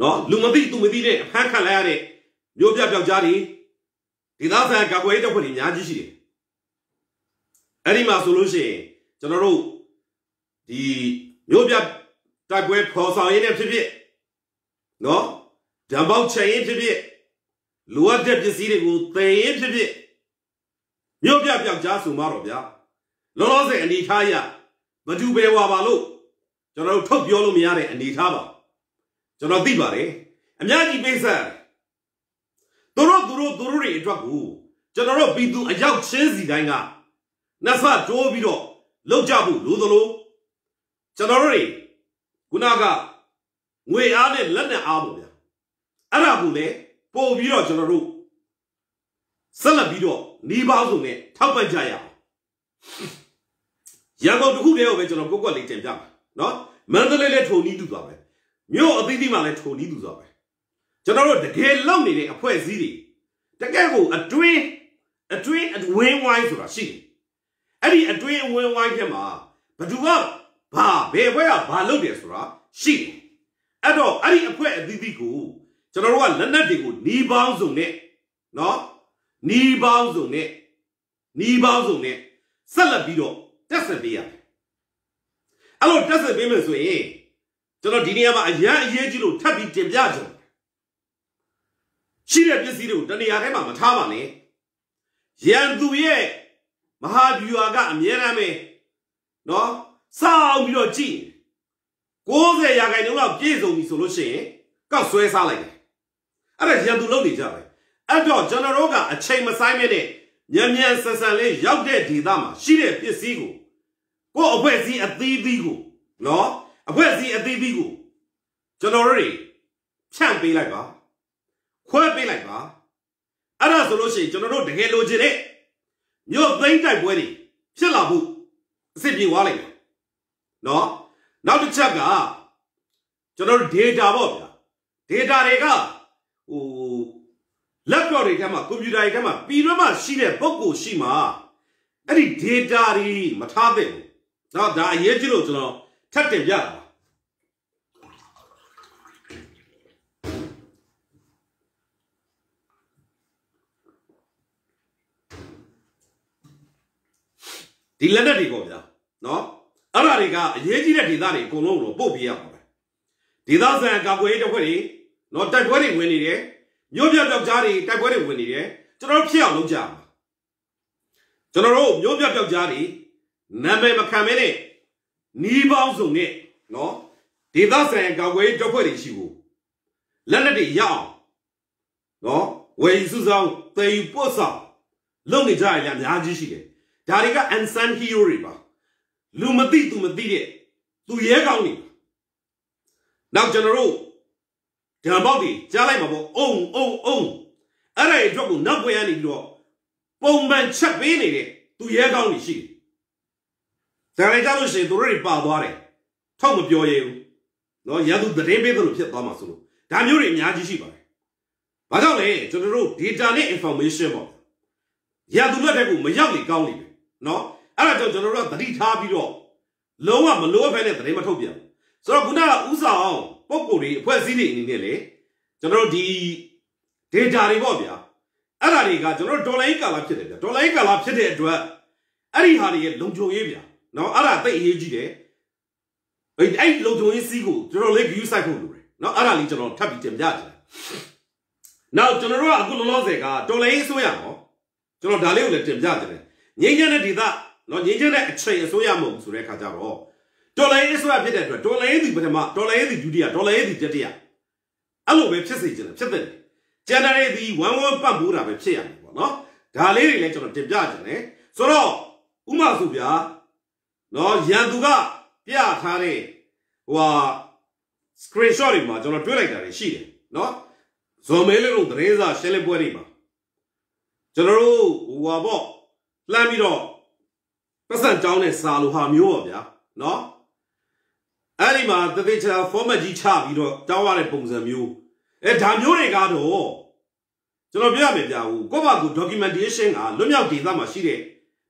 နော်လူမသိသူမသိတဲ့အဖမ်းခံလိုက်ရတဲ့မျိုးပြပြောက်ကြားတွေဒေသဆိုင်ကာကွယ်ရေးတပ်ဖွဲ့တွေအများကြီးရှိတယ်အဲ့ဒီမှာဆိုလို့ရှိရင်ကျွန်တော်တို့ဒီမြို့ပြတိုက်ပွဲဖော်ဆောင်ရင်းနဲ့ဖြစ်ဖြစ်နော်ဓာတ်ပေါက်ချင်ရင်ဖြစ်ဖြစ်လိုအပ်တဲ့ပစ္စည်းတွေကိုသယ်ရင်ဖြစ်ဖြစ်မြို့ပြပြောက်ကြားဆိုမှတော့ဗျာ လောလောဆယ်အနေထားရမတူပဲဝါပါလို့ကျွန်တော်တို့ထုတ်ပြောလို့မရတဲ့အနေထားပါကျွန်တော်သိပါတယ်အများကြီးပိတ်ဆက်သူတို့သူတို့သူတို့တွေအတွက်ကိုကျွန်တော်တို့ပြည်သူအရောက်ချင်းစီတိုင်းကနှက်ဖတ်တိုးပြီးတော့လောက်ကြဖို့လိုသလိုကျွန်တော်တို့တွေခုနကငွေအားနဲ့လက်နဲ့အားပေါ့ဗျာအဲ့ဒါကိုလည်းပို့ပြီးတော့ကျွန်တော်တို့ဆက်လက်ပြီးတော့နှီးပေါင်းစုံနဲ့ထောက်ပံ့ကြရအောင် ရန်ကုန်တစ်ခုတည်းကိုပဲကျွန်တော်ကိုကွက်လေးတင်ပြပါနော်မန္တလေးလည်းထုံနီးတူသွားပဲမြို့အသီးသီးမှာလည်းထုံနီးတူသွားပဲကျွန်တော်တို့တကယ်လောက်နေတဲ့အဖွဲ့အစည်းတွေတကယ်ကိုအတွင်းအတွင်းအတွင်းဝိုင်းဆိုတာရှိတယ်အဲ့ဒီအတွင်းအဝင်းဝိုင်းထဲမှာဘသူကဘာဘယ်ဘွဲကဘာလုပ်တယ်ဆိုတာရှိတယ်အဲ့တော့အဲ့ဒီအဖွဲ့အသီးသီးကိုကျွန်တော်တို့ကလက်နက်တွေကိုနှီးပေါင်းစုံနဲ့နော်နှီးပေါင်းစုံနဲ့နှီးပေါင်းစုံနဲ့ဆက်လက်ပြီးတော့ တက်ဆက်ပေးရတယ်အဲ့လိုတက်ဆက်ပေးမယ်ဆိုရင်ကျွန်တော်ဒီနေရာမှာအရန်အရေးကြီးလို့ထပ်ပြီးတင်ပြကြတယ်ရှိတဲ့ပစ္စည်းတွေကိုတနေရာထဲမှာမထားပါနဲ့ရန်သူရဲ့မဟာဗျူဟာကအမြဲတမ်းပဲနော်စောင်းပြီးတော့ကြည့်90ရာခိုင်နှုန်းလောက်ပြည့်စုံပြီဆိုလို့ရှိရင်ကောက်ဆွဲစားလိုက်တယ်အဲ့ဒါရန်သူလုပ်နေကြပဲအဲ့တော့ကျွန်တော်တို့ကအချိန်မဆိုင်မဲ့နဲ့ မြန်မြန်ဆန်ဆန်လေးရောက်တဲ့ဒေသမှာရှိတဲ့ပစ္စည်းကိုကိုယ့်အဖွဲ့အစည်းအသီးသီးကိုနော်အဖွဲ့အစည်းအသီးသီးကိုကျွန်တော်တို့တွေဖြန့်ပေးလိုက်ပါခွဲပေးလိုက်ပါအဲ့ဒါဆိုလို့ရှိရင်ကျွန်တော်တို့တကယ်လိုချင်တဲ့မြို့သိမ်းတိုက်ပွဲတွေဖြစ်လာဖို့အစ်ပြေသွားလိုက်မယ်နော်နောက်တစ်ချက်ကကျွန်တော်တို့ data ပေါ့ဗျာ data တွေကဟို laptop တွေထဲမှာ computer တွေထဲမှာပြီးတော့မှရှိတဲ့ပုံကိုရှိမှာအဲ့ဒီ data တွေမထားသင့်ဘူး။နော်ဒါအရေးကြီးလို့ကျွန်တော်ထပ်တင်ပြတာပါဒီလက်နက်တွေပေါ့ဗျာနော်အဲ့ဒါတွေကအရေးကြီးတဲ့ဒေသတွေအကုန်လုံးတော့ပို့ပြရပါပဲဒေသဆန်ကာကွယ်ရေးတပ်ဖွဲ့တွေနော်တိုက်ပွဲတွေဝင်နေတယ် မြို့ပြပြောက်ကြားတွေတိုက်ပွဲတွေဝင်နေတယ်ကျွန်တော်ဖြစ်အောင်လုပ်ကြပါကျွန်တော်တို့မြို့ပြပြောက်ကြားတွေနာမည်မခံမဲနဲ့နီးပေါင်းစုံနဲ့နော်ဒေသဆိုင်ကာကွယ်ရေးတပ်ဖွဲ့တွေရှိဖို့လက်နက်တွေရအောင်နော်ဝယ်ယူစုဆောင်တည်ယူပို့ဆောင်လုပ်နေကြရတဲ့အများကြီးရှိတယ်ဒါတွေက unsung hero တွေပါလူမသိသူမသိတဲ့သူရဲကောင်းနေနောက်ကျွန်တော်တို့ ဓာတ်ပေါက်တွေကြားလိုက်မှာပေါ့အုံအုံအုံအဲ့ဒါအတွက်ကိုနောက်ွယ်ရနေပြီးတော့ပုံမှန်ချက်ပေးနေတဲ့သူရဲကောင်းတွေရှိတယ်ဒါလည်းကြားလို့ရှိရင်သူတို့တွေပါသွားတယ်ထောက်မပြောရဘူးနော်ရန်သူသတင်းပေးသလိုဖြစ်သွားမှာဆိုလို့ဒါမျိုးတွေအများကြီးရှိပါတယ်ဘာကြောင့်လဲကျွန်တော်တို့ data နဲ့ information ပေါ့ရန်သူလက်တဲ့ကိုမရောက်လေကောင်းနေတယ်နော်အဲ့ဒါကြောင့်ကျွန်တော်တို့ကသတိထားပြီးတော့လုံးဝမလိုအပ်ဖဲနဲ့သတင်းမထုတ်ပြန်ဆိုတော့ခုနကဥဆောင် ပုံကိုယ်တွေအဖွဲ့အစည်းတွေအနေနဲ့လေကျွန်တော်တို့ဒီ data တွေပေါ့ဗျာအဲ့ဒါတွေကကျွန်တော်တို့ဒေါ်လာရေးကာလဖြစ်တယ်ဗျာဒေါ်လာရေးကာလဖြစ်တဲ့အတွက်အဲ့ဒီဟာတွေရဲ့လုံခြုံရေးဗျာနော်အဲ့ဒါသိအရေးကြီးတယ်အဲ့အဲ့လုံခြုံရေးစီးကိုကျွန်တော်လေး view site ဖို့လိုတယ်နော်အဲ့ဒါလေးကျွန်တော်ထပ်ပြီးတင်ပြချင်တယ်နောက်ကျွန်တော်တို့ကအခုလောလောဆယ်ကတော်လိုင်းအစိုးရနော်ကျွန်တော်ဒါလေးကိုလည်းတင်ပြချင်တယ်ငြိမ်းချမ်းတဲ့ဒေသနော်ငြိမ်းချမ်းတဲ့အချိန်အစိုးရမဟုတ်ဘူးဆိုတဲ့အခါကျတော့ တော်လိုင်းအစိုးရဖြစ်တဲ့အတွက်တော်လိုင်းဒီပထမတော်လိုင်းဒီဒုတိယတော်လိုင်းဒီတတိယအဲ့လိုပဲဖြစ်စေချင်တယ်ဖြစ်တဲ့ကျန်တဲ့ဒီဝမ်ဝမ်ပတ်ဖို့တာပဲဖြစ်ရမယ်ပေါ့နော်ဒါလေးတွေလည်းကျွန်တော်တင်ပြချင်တယ်ဆိုတော့ဥမာဆိုဗျာနော်ရန်သူကပြထားတဲ့ဟိုဟာ screenshot တွေမှာကျွန်တော်တွေ့လိုက်တာတွေရှိတယ်နော်ဇော်မဲလေးတို့သတင်းစာရှင်းလင်းပွဲတွေမှာကျွန်တော်တို့ဟိုဟာပေါ့လှမ်းပြီးတော့ပတ်စံတောင်းတဲ့စာလိုဟာမျိုးပါဗျာနော် အဲ့ဒီမှာတသေးချာ format ကြီးချပြီးတော့တောင်းရတဲ့ပုံစံမျိုးအဲဒါမျိုးတွေကတော့ကျွန်တော်ပြရမယ်ပြဘူးကိုယ့်ဘာကို documentation ကလွတ်မြောက်ဒေသမှာရှိတဲ့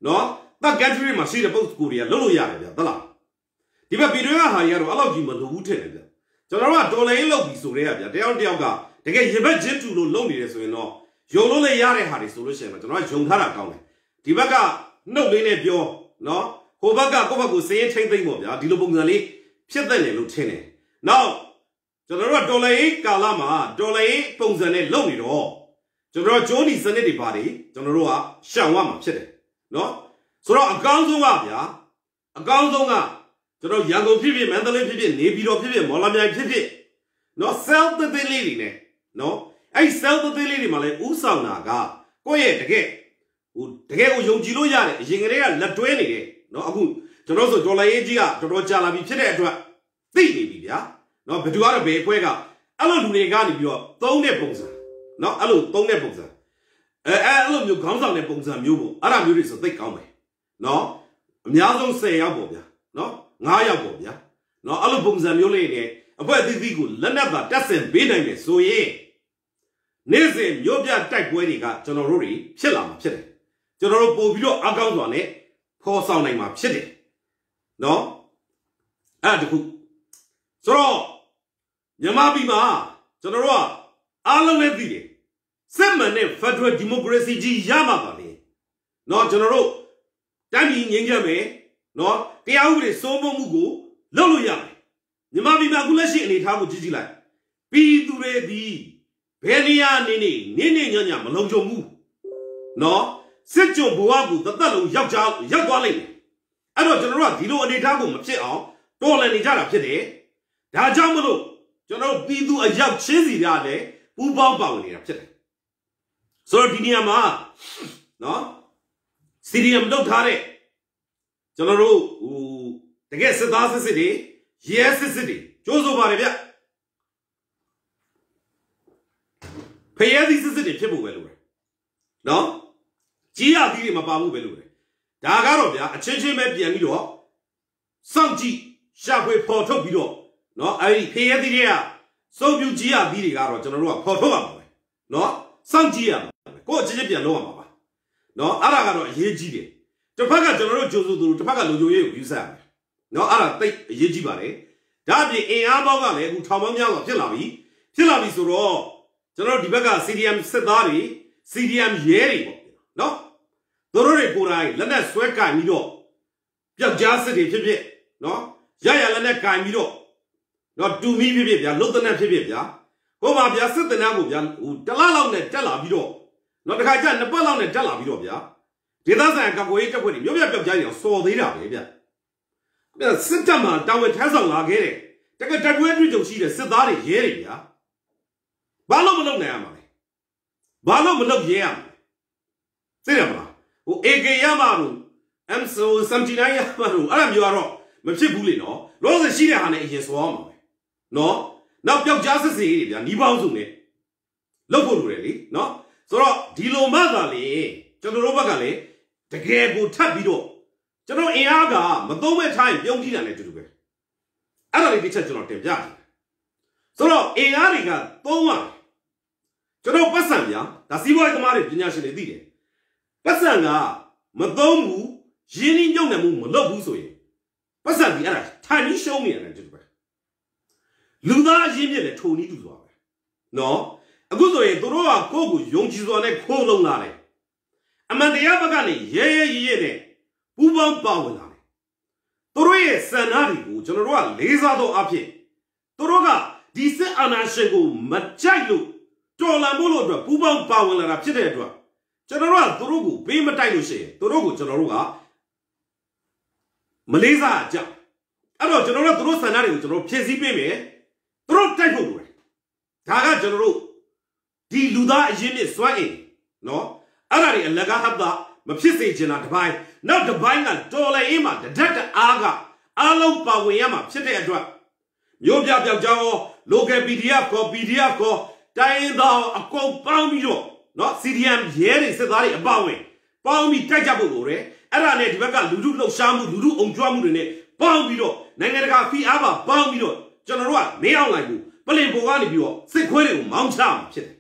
နော်တပ် country မှာရှိတဲ့ post ကိုတွေကလွတ်လို့ရတယ်ဗျာသလားဒီဘက်ဗီဒီယိုကဟာတွေကတော့အဲ့လောက်ကြီးမလိုဘူးထင်တယ်ဗျာကျွန်တော်တို့ကတော်လိုင်းလောက်ပြီဆိုတဲ့ကဗျာတယောက်တယောက်ကတကယ်ရင်ဘက်ချင်းတူလို့လုပ်နေတယ်ဆိုရင်တော့ယုံလို့လည်းရတဲ့ဟာတွေဆိုလို့ရှိရင်တော့ကျွန်တော်ကယုံထားတာကောင်းတယ်ဒီဘက်ကနှုတ်လေးနဲ့ပြောနော်ဟိုဘက်ကကိုယ့်ဘက်ကိုစည်ရင်ထိမ့်သိမ့်ပေါ့ဗျာဒီလိုပုံစံလေး ဖြစ်တဲ့လေလို့ထင်တယ်နောက်ကျွန်တော်တို့ကတော်လိုင်းကာလမှာတော်လိုင်းပုံစံနဲ့လုပ်နေတော့ကျွန်တော်တို့ဂျိုးနီစနစ်တွေပါတယ်ကျွန်တော်တို့ကရှောင်ရမှာဖြစ်တယ်နော်ဆိုတော့အကောင်းဆုံးကဗျာအကောင်းဆုံးကကျွန်တော်ရန်ကုန်ဖြစ်ဖြစ်မန္တလေးဖြစ်ဖြစ်နေပြည်တော်ဖြစ်ဖြစ်မော်လမြိုင်ဖြစ်ဖြစ်နော် self သေးသေးလေးတွေနဲ့နော်အဲ့ self သေးသေးလေးတွေမှာလဲဥဆောင်တာကကိုယ့်ရဲ့တကယ်ဟိုတကယ်ကိုယုံကြည်လို့ရတယ်အရင်ကတည်းကလက်တွဲနေတယ်နော်အခု ကျွန်တော်ဆိုဒေါ်လာရေးကြီးကတော်တော်ကြာလာပြီဖြစ်တဲ့အတွက်သိနေပြီဗျာနော်ဘယ်သူကတော့ဘယ်အဖွဲကအဲ့လိုလူတွေကနေပြီးတော့သုံးတဲ့ပုံစံနော်အဲ့လိုသုံးတဲ့ပုံစံအဲအဲ့လိုမျိုးခေါင်းဆောင်တဲ့ပုံစံမျိုးပေါ့အဲ့ဒါမျိုးတွေဆိုသိကောင်းမယ်နော်အများဆုံး10ယောက်ပေါ့ဗျာနော်9ယောက်ပေါ့ဗျာနော်အဲ့လိုပုံစံမျိုးလေးနဲ့အဖွဲ့အသီးသီးကိုလက်နက်သာတက်ဆင်ပေးနိုင်တယ်ဆိုရင်နေ့စဉ်မြို့ပြတိုက်ပွဲတွေကကျွန်တော်တို့တွေဖြစ်လာမှာဖြစ်တယ်ကျွန်တော်တို့ပို့ပြီးတော့အကောင်းစွာနဲ့ဖော်ဆောင်နိုင်မှာဖြစ်တယ် နော်အဲ့တခုဆိုတော့မြန်မာပြည်မှာကျွန်တော်တို့ကအားလုံးလည်းသိတယ်စစ်မှန်တဲ့ Federal Democracy ကြီးရမှာပါလေနော်ကျွန်တော်တို့တိုင်းပြည်ငြိမ်းချမ်းမယ်နော်တရားဥပဒေစိုးမိုးမှုကိုလုပ်လို့ရမယ်မြန်မာပြည်မှာအခုလက်ရှိအနေအထားကိုကြည့်ကြည့်လိုက်ပြည်သူတွေဒီဘယ်နေရာနေနေနေနေညညမလုံခြုံဘူးနော်စစ်ကြုံဘဝကိုတသက်လုံးရောက်ကြရောက်သွားလိမ့်မယ် အဲ့တော့ကျွန်တော်တို့ကဒီလိုအနေအထားကိုမဖြစ်အောင်တော်လှန်နေကြတာဖြစ်တယ်ဒါကြောင့်မလို့ကျွန်တော်တို့ပြည်သူအရောက်ချင်းစီရလည်းပူးပေါင်းပါဝင်နေတာဖြစ်တယ်ဆိုတော့ဒီနေရာမှာနော်စီရီယမ်လောက်ထားတဲ့ကျွန်တော်တို့ဟိုတကယ်စစ်သားစစ်စစ်တွေရဲစစ်စစ်တွေကြိုးစိုးပါတယ်ဗျဖရဲသီးစစ်စစ်တွေဖြစ်ဖို့ပဲလို့ပဲနော်ကြီးရသီးတွေမပါဘူးပဲလို့ပဲ ဒါကတော့ဗျာအချင်းချင်းပဲပြန်ပြီးတော့စောင့်ကြည့်ရှာဖွေဖော်ထုတ်ပြီးတော့နော်အဲ့ဒီဖရဲသီးတွေကစုပ်ပြူကြီးရသီးတွေကတော့ကျွန်တော်တို့ကဖော်ထုတ်ရမှာပဲနော်စောင့်ကြည့်ရမှာကိုယ်အချင်းချင်းပြန်လုပ်ရမှာပါနော်အဲ့ဒါကတော့အရေးကြီးတယ်တစ်ဖက်ကကျွန်တော်တို့ကြိုးစိုးသူတစ်ဖက်ကလူကြိုရေးကိုယူဆရမယ်နော်အဲ့ဒါတိတ်အရေးကြီးပါတယ်ဒါအပြင်အင်အားပေါင်းကလည်းအခုထောင်ပေါင်းများစွာဖြစ်လာပြီဖြစ်လာပြီဆိုတော့ကျွန်တော်တို့ဒီဘက်က CDM စစ်သားတွေ CDM ရဲတွေပေါ့နော် သူတို့တွေကိုယ်တိုင်လက်နက်ဆွဲကင်ပြီးတော့ပျောက်ကြားစစ်တွေဖြစ်ဖြစ်နော်ရရလက်နက်ကင်ပြီးတော့နော်တူမီဖြစ်ဖြစ်ဗျာလုတ်တနက်ဖြစ်ဖြစ်ဗျာဟိုမှာဗျာစစ်တနက်ကိုဗျာဟိုတလားလောက်နဲ့တက်လာပြီးတော့နော်တခါကျနှစ်ပတ်လောက်နဲ့တက်လာပြီးတော့ဗျာဒေသဆိုင်ကကွေးတက်ခွက်တွေမြို့ပြပျောက်ကြားတွေစော်သေးတာပဲဗျာဗျာစစ်တပ်မှာတာဝန်ထမ်းဆောင်လာခဲ့တဲ့တကယ်တက်ခွဲတွေ့ကြုံရှိတဲ့စစ်သားတွေရဲတွေဗျာဘာလို့မလုပ်နိုင်ရမှာလဲဘာလို့မလုပ်ရဲရမှာလဲသိရမလား ဟို AK ရမှာလို့ M79 ရမှာလို့အဲ့ဒါမျိုးကတော့မဖြစ်ဘူးလေနော်လောဆယ်ရှိတဲ့ဟာနဲ့အရင်ဆိုအောင်ပါပဲနော်နောက်ပျောက်ကြားစစ်စေးတွေဗျာနီးပေါင်းစုံနဲ့လုပ်ဖို့လိုတယ်လေနော်ဆိုတော့ဒီလိုမှသာလေကျွန်တော်တို့ဘက်ကလည်းတကယ်ကိုထပ်ပြီးတော့ကျွန်တော်အင်အားကမသုံးမဲ့ထားရင်ပြုံးကြည့်တာနဲ့တူတူပဲအဲ့ဒါလေးတစ်ချက်ကျွန်တော်တင်ပြတယ်ဆိုတော့အင်အားတွေကသုံးရတယ်ကျွန်တော်ပတ်စံဗျာဒါစီးပွားရေးသမားတွေပညာရှင်တွေသိတယ် ပတ်စံကမသုံးဘူးရင်းနှီးမြုပ်နှံမှုမလုပ်ဘူးဆိုရင်ပတ်စံဒီအဲ့ဒါထိုင်ပြီးရှုံးနေရတယ်တူတူပဲလူသားအရင်းမြစ်လည်းထုံနည်းတူသွားပဲနော်အခုဆိုရင်တို့ကကိုယ့်ကိုယုံကြည်စွာနဲ့ခိုးလုံလာတယ်အမှန်တရားဘက်ကနေရဲရဲရဲရဲနဲ့ပူပေါင်းပါဝင်လာတယ်တို့ရဲ့စံနာတွေကိုကျွန်တော်တို့ကလေးစားသောအဖြစ်တို့ကဒီစစ်အာဏာရှင်ကိုမကြိုက်လို့တော်လန်ဖို့လို့အတွက်ပူပေါင်းပါဝင်လာတာဖြစ်တဲ့အတွက် ကျွန်တော်တို့ကတို့ကိုဘေးမတိုက်လို့ရှိရင်တို့ကိုကျွန်တော်တို့ကမလေးစားကြအဲ့တော့ကျွန်တော်တို့တို့စံနာတွေကိုကျွန်တော်ဖြည့်ဆည်းပေးမယ်တို့တိုက်ဖို့လိုတယ်ဒါကကျွန်တော်တို့ဒီလူသားအရင်မြစ်စွမ်းအင်နော်အဲ့ဒါတွေအလကားဟပ်တာမဖြစ်စေချင်တာတစ်ပိုင်းနောက်တစ်ပိုင်းကတော်လည်းအေးမှာတဒက်တအားကအားလုံးပါဝင်ရမှာဖြစ်တဲ့အတွက်မျိုးပြပြောက်ကြောင်း local PDF ကော PDF ကောတိုင်းသားအကုန်ပေါင်းပြီးတော့ နော် CDM ရဲတွေစစ်သားတွေအပဝင်ပေါင်းပြီးတိုက်ကြဖို့လိုတယ်အဲ့ဒါနဲ့ဒီဘက်ကလူလူလှုပ်ရှားမှုလူလူအုံကြွမှုတွေနဲ့ပေါင်းပြီးတော့နိုင်ငံတကာဖီအားပါပေါင်းပြီးတော့ကျွန်တော်တို့ကမင်းအောင်လိုက်ဘူးပလင်ပေါ်ကနေပြီးတော့စစ်ခွေးတွေကိုမောင်းချမှာဖြစ်တယ်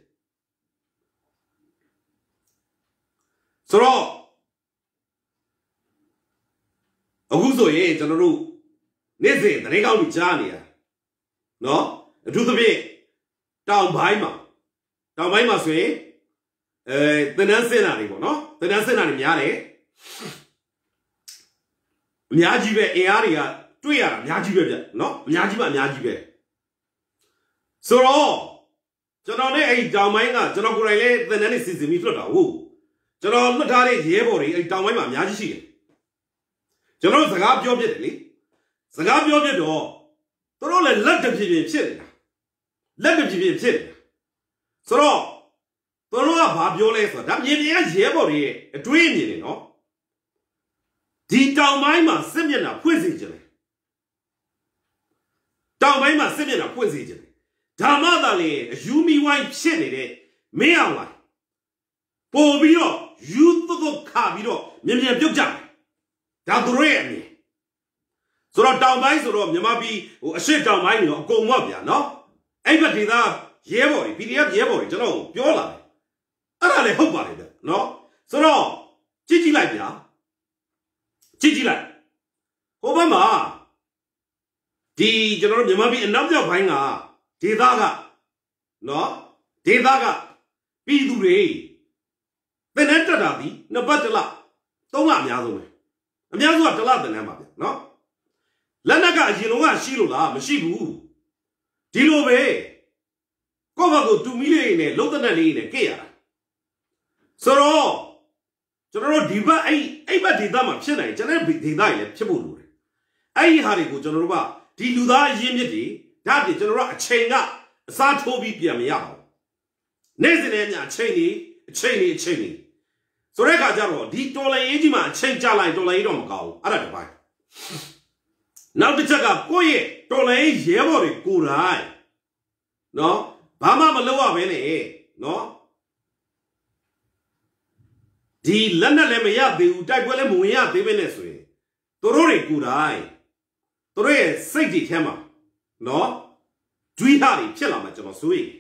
ဆိုတော့အခုဆိုရင်ကျွန်တော်တို့နေ့စဉ်တရေကောင်းကြီးကြားနေရနော်အထူးသဖြင့်တောင်ပိုင်းမှာတောင်ပိုင်းမှာဆိုရင် အဲသင်တန်းဆင်းတာတွေပေါ့နော်သင်တန်းဆင်းတာတွေများတယ်အများကြီးပဲအင်အားတွေကတွေ့ရတာအများကြီးပဲဗျနော်အများကြီးမှအများကြီးပဲဆိုတော့ကျွန်တော်နဲ့အဲ့တောင်ပိုင်းကကျွန်တော်ကိုယ်တိုင်လည်းသင်တန်းတွေစီစဉ်ပြီးလွှတ်တာဟုတ်ကျွန်တော်လွှတ်ထားတဲ့ရဲဘော်တွေအဲ့တောင်ပိုင်းမှာအများကြီးရှိတယ်ကျွန်တော်စကားပြောပြတယ်လေစကားပြောပြတော့တို့လည်းလက်တစ်ပြည့်ပြည့်ဖြစ်နေတာလက်တစ်ပြည့်ပြည့်ဖြစ်နေတာဆိုတော့ သူတို့ကဘာပြောလဲဆိုတော့ဒါမြေပြင်ကရဲဘော်တွေရဲ့အတွေးအမြင်တွေနော်ဒီတောင်ပိုင်းမှာစစ်မျက်နှာဖွင့်စေကြတယ်တောင်ပိုင်းမှာစစ်မျက်နှာဖွင့်စေကြတယ်ဓမ္မသာလေအယူမီဝိုင်းဖြစ်နေတဲ့မင်းအောင်လိုက်ပို့ပြီးတော့ယူသွတ်သွတ်ခါပြီးတော့မြန်မြန်ပြုတ်ကြတယ်ဒါသူတို့ရဲ့အမြင်ဆိုတော့တောင်ပိုင်းဆိုတော့မြန်မာပြည်ဟိုအရှိတောင်ပိုင်းတွေတော့အကုန်မော့ဗျာနော်အဲ့ဘက်ဒေသရဲဘော်တွေ PDF ရဲဘော်တွေကျွန်တော်ပြောလာတယ် အဲ့ဒါလည်းဟုတ်ပါလေဗျနော်ဆိုတော့ကြည့်ကြည့်လိုက်ဗျာကြည့်ကြည့်လိုက်ဟိုဘက်မှာဒီကျွန်တော်တို့မြန်မာပြည်အနောက်မြောက်ပိုင်းကဒေသကနော်ဒေသကပြည်သူတွေသင်တန်းတက်တာဒီနှစ်ပတ်တစ်လသုံးလအများဆုံးပဲအများဆုံးကတစ်လသင်တန်းပါဗျနော်လက်နက်ကအရင်လုံးကရှိလို့လားမရှိဘူးဒီလိုပဲကိုယ့်ဘက်ကိုတူမီလေးနဲ့လုံးသက်တဲ့လေးနဲ့ကြည့်ရတာ ဆိုတော့ကျွန်တော်တို့ဒီဘက်အဲ့အဲ့ဘက်ဒေသမှာဖြစ်နိုင်ကျွန်တော်ဒေသကြီးလည်းဖြစ်ဖို့လိုတယ်အဲ့ဒီဟာတွေကိုကျွန်တော်တို့ကဒီလူသားအရင်းမြစ်တွေဒါအပြင်ကျွန်တော်တို့အချိန်ကအစားထိုးပြီးပြန်မရပါဘူးနေ့စဉ်နဲ့ညအချိန်ကြီးအချိန်ကြီးအချိန်ကြီးဆိုတဲ့အခါကျတော့ဒီတော်လိုင်းရေးကြီးမှာအချိန်ကြာလိုက်တော်လိုင်းရေးတော့မကောင်းဘူးအဲ့ဒါတစ်ပိုင်းနောက်တစ်ချက်ကကိုယ့်ရဲ့တော်လိုင်းရေးရဲဘော်တွေကိုယ်တိုင်နော်ဘာမှမလုပ်ရဘဲနဲ့နော် ဒီလက်နဲ့လည်းမရသေးဘူးတိုက်ပွဲလည်းမဝင်ရသေးပဲနဲ့ဆိုရင်သူတို့တွေကိုယ်တိုင်သူတို့ရဲ့စိတ်တွေထဲမှာနော်ဒွိဟာတွေဖြစ်လာမှကျွန်တော်စိုးရိမ်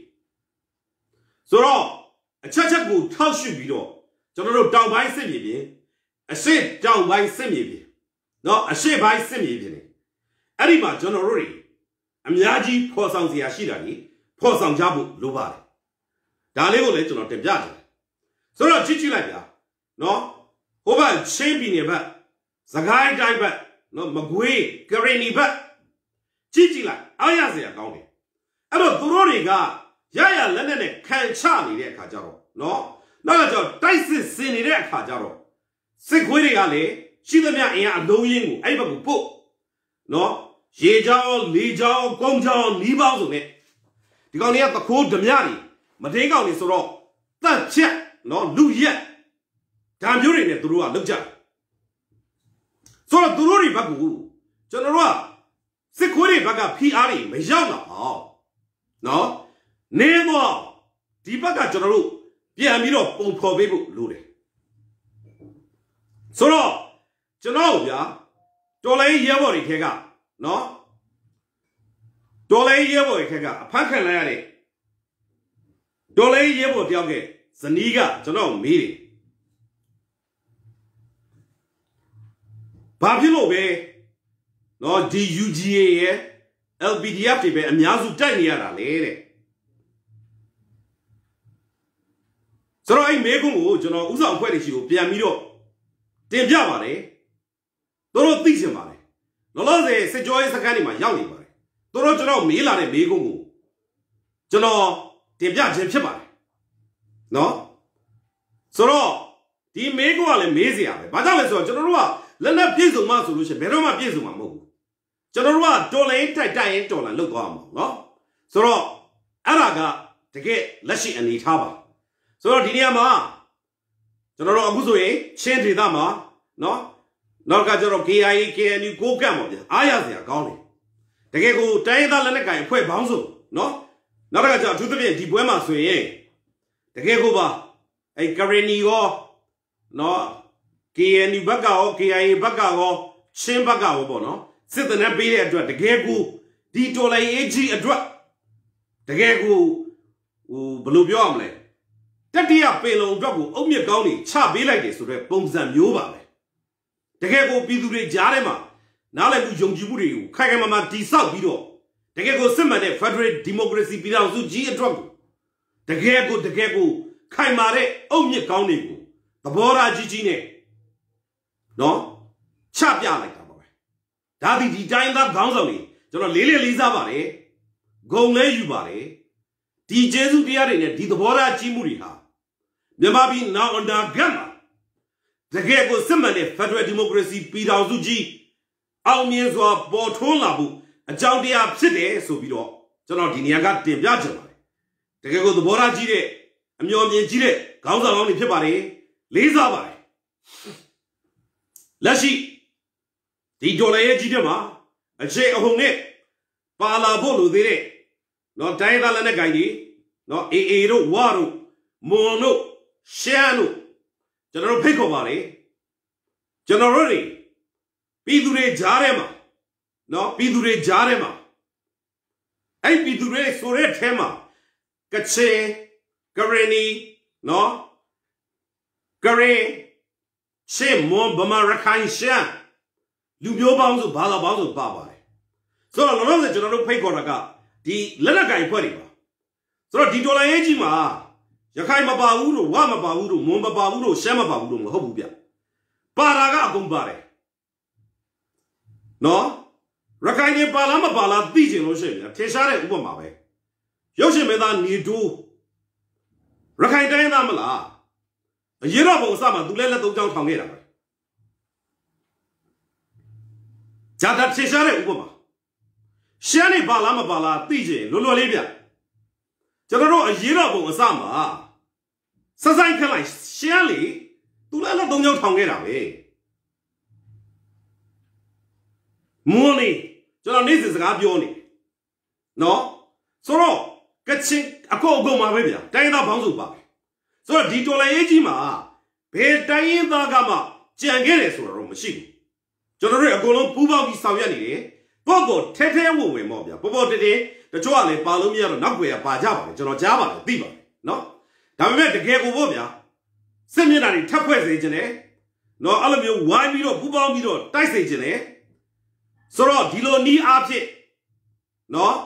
ဆိုတော့အချက်ချက်ကိုထောက်ရှုပြီးတော့ကျွန်တော်တို့တောင်ပိုင်းစစ်မြေပြင်အရှိတောင်ပိုင်းစစ်မြေပြင်နော်အရှိပိုင်းစစ်မြေပြင်နေအဲ့ဒီမှာကျွန်တော်တို့တွေအများကြီးဖော်ဆောင်စရာရှိတာလေဖော်ဆောင်ကြဖို့လိုပါတယ်ဒါလေးကိုလည်းကျွန်တော်တင်ပြတယ်ဆိုတော့ကြည့်ကြည့်လိုက်ဗျာ နော်ဟိုဘက်ချင်းပြည်နယ်ဘက်စကိုင်းတိုင်းဘက်နော်မကွေးကရင်နီဘက်ကြည့်ကြည့်လိုက်အားရစရာကောင်းတယ်အဲ့တော့သူတို့တွေကရရလက်နဲ့နဲ့ခံချနေတဲ့အခါကျတော့နော်နောက်ကကျတော့တိုက်စစ်စင်နေတဲ့အခါကျတော့စစ်ခွေးတွေကလည်းရှိသမျှအင်အားအလုံးရင်းကိုအဲ့ဘက်ကိုပို့နော်ရေချောင်းလေချောင်းကုန်းချောင်းနီးပေါင်းဆိုနဲ့ဒီကောင်တွေကသခိုးဓမြတွေမတိန်ကောင်တွေဆိုတော့တတ်ချက်နော်လူရက် ဒါမျိုးတွေနဲ့သူတို့ကလောက်ကြဆိုတော့သူတို့တွေဘက်ကကျွန်တော်တို့ကစစ်ခွေးတွေဘက်က PR တွေမရောက်တော့အောင်နော်နေတော့ဒီဘက်ကကျွန်တော်တို့ပြန်ပြီးတော့ပုံဖော်ပေးဖို့လိုတယ်ဆိုတော့ကျွန်တော်ဗျာတော်လိုင်းရဲဘော်တွေထဲကနော်တော်လိုင်းရဲဘော်တွေထဲကအဖမ်းခံလိုက်ရတဲ့တော်လိုင်းရဲဘော်တယောက်ကဇနီးကကျွန်တော်မေးတယ် ဘာဖြစ်လို့ပဲနော်ဒီ UGA ရဲ့ LPDF တွေပဲအများစုတိုက်နေရတာလေတဲ့ဆိုတော့အဲ့မေးခွန်းကိုကျွန်တော်ဥဆောင်အဖွဲ့တွေရှိကိုပြန်ပြီးတော့တင်ပြပါတယ်တို့တို့သိချင်ပါတယ်လောလောဆယ်စစ်ကြောရေးစခန်းတွေမှာရောက်နေပါတယ်တို့တို့ကျွန်တော်မေးလာတဲ့မေးခွန်းကိုကျွန်တော်တင်ပြခြင်းဖြစ်ပါတယ်နော်ဆိုတော့ဒီမေးခွန်းကလည်းမေးစရာပဲဘာကြောင့်လဲဆိုတော့ကျွန်တော်တို့က လက်လက်ပြည့်စုံမှဆိုလို့ရှိရင်ဘယ်တော့မှပြည့်စုံမှာမဟုတ်ဘူးကျွန်တော်တို့ကတော်လိုင်းတိုက်တိုက်ရင်တော်လာလောက်သွားမှာနော်ဆိုတော့အဲ့ဒါကတကယ်လက်ရှိအနေထားပါဆိုတော့ဒီနေရာမှာကျွန်တော်တို့အခုဆိုရင်ချင်းဒေသမှာနော်နောက်ကကျတော့ KIA KNU ကိုကန့်ပါဗျာအားရစရာကောင်းတယ်တကယ်ကိုတိုင်းရင်းသားလက်နက်ကိုင်အဖွဲ့ပေါင်းစုံနော်နောက်တစ်ခါကျတော့အထူးသဖြင့်ဒီပွဲမှာဆိုရင်တကယ်ကိုပါအဲကရနီရောနော် KNU ဘက်ကရော KIA ဘက်ကရောချင်းဘက်ကရောပေါ့နော်စစ်တပ်နဲ့ပေးတဲ့အတွက်တကယ်ကိုဒီတော်လိုင်းအေဂျီအတွက်တကယ်ကိုဟိုဘယ်လိုပြောရမလဲတတိယပင်လုံအတွက်ကိုအုတ်မြစ်ကောင်းတွေချပေးလိုက်တယ်ဆိုတော့ပုံစံမျိုးပါပဲတကယ်ကိုပြည်သူတွေကြားထဲမှာနားလည်မှုယုံကြည်မှုတွေကိုခိုင်ခိုင်မာမာတည်ဆောက်ပြီးတော့တကယ်ကိုစစ်မှန်တဲ့ Federal Democracy ပြည်ထောင်စုကြီးအတွက်ကိုတကယ်ကိုတကယ်ကိုခိုင်မာတဲ့အုတ်မြစ်ကောင်းတွေကိုသဘောထားကြီးကြီးနဲ့ နော်ချပြလိုက်တာပါပဲဒါဒီဒီတိုင်းသားခေါင်းဆောင်တွေကျွန်တော်လေးလေးလေးစားပါတယ်ဂုံလဲယူပါတယ်ဒီကျေးဇူးတရားတွေနဲ့ဒီသဘောထားကြီးမှုတွေဟာမြန်မာပြည်နောက်အန္တာဂတ်မှာတကယ်ကိုစစ်မှန်တဲ့ Federal Democracy ပြည်ထောင်စုကြီးအောင်မြင်စွာပေါ်ထွန်းလာဖို့အကြောင်းတရားဖြစ်တယ်ဆိုပြီးတော့ကျွန်တော်ဒီနေရာကတင်ပြချင်ပါတယ်တကယ်ကိုသဘောထားကြီးတဲ့အမျှော်မြင်ကြီးတဲ့ခေါင်းဆောင်ကောင်းတွေဖြစ်ပါတယ်လေးစားပါတယ် လက်ရှိဒီဒေါ်လာရဲ့ကြီးတဲ့မှာအခြေအဟုန်နဲ့ပါလာဖို့လိုသေးတဲ့နော်တိုင်းသားလက်နဲ့ဂိုင်းကြီးနော်အေအေတို့ဝါတို့မွန်တို့ရှမ်းတို့ကျွန်တော်တို့ဖိတ်ခေါ်ပါလေကျွန်တော်တို့တွေပြည်သူတွေကြားထဲမှာနော်ပြည်သူတွေကြားထဲမှာအဲ့ပြည်သူတွေဆိုတဲ့အဲမှာကချင်ကရနီနော်ကရင် ရှေမွန်ဗမာရခိုင်ရှမ်းလူမျိုးပေါင်းစုဘာသာပေါင်းစုပါပါတယ်ဆိုတော့လောလောဆယ်ကျွန်တော်တို့ဖိတ်ခေါ်တာကဒီလက်လက်ကင်ဖွဲ့တွေပါဆိုတော့ဒီဒေါ်လာရေးကြီးမှာရခိုင်မပါဘူးလို့ဝမပါဘူးလို့မွန်မပါဘူးလို့ရှမ်းမပါဘူးလို့မဟုတ်ဘူးဗျပါတာကအကုန်ပါတယ်နော်ရခိုင်နေပါလားမပါလားသိချင်လို့ရှိရင်ထင်ရှားတဲ့ဥပမာပဲရုပ်ရှင်မင်းသားနေတိုးရခိုင်တိုင်းသားမလား အရေးတော်ပုံအစမှာသူလည်းလက်သုံးချောင်းထောင်ခဲ့တာပဲဂျာတာထင်ရှားတဲ့ဥပမာရှမ်းနေပါလားမပါလားသိချင်လွယ်လွယ်လေးဗျကျွန်တော်တို့အရေးတော်ပုံအစမှာစဆိုင်ခက်လိုက်ရှမ်းလေသူလည်းလက်သုံးချောင်းထောင်ခဲ့တာပဲမွန်းနေကျွန်တော်နေ့စဉ်စကားပြောနေနော်ဆိုတော့ကချင်အကောအကုန်မှာပဲဗျာတိုင်းသားဘောင်းစုပါပဲ ဆိုတော့ဒီတော်လိုင်းရေးကြီးမှာဘယ်တိုင်းရင်းသားကမှကြံခဲ့တယ်ဆိုတော့မရှိဘူးကျွန်တော်တို့အကုန်လုံးပူးပေါင်းပြီးဆောင်ရွက်နေတယ်ပေါ့ပေါ့ထဲထဲဝင်ဝင်ပေါ့ဗျာပေါ့ပေါ့တဲတဲတချို့ကလည်းပါလို့မရတော့နောက်ွယ်ကပါကြပါလေကျွန်တော်ကြားပါတယ်သိပါတယ်နော်ဒါပေမဲ့တကယ်ကိုပေါ့ဗျာစစ်မျက်နှာတွေထပ်ဖွဲ့စေခြင်းနဲ့နော်အဲ့လိုမျိုးဝိုင်းပြီးတော့ပူးပေါင်းပြီးတော့တိုက်စေခြင်းနဲ့ဆိုတော့ဒီလိုနီးအားဖြင့်နော်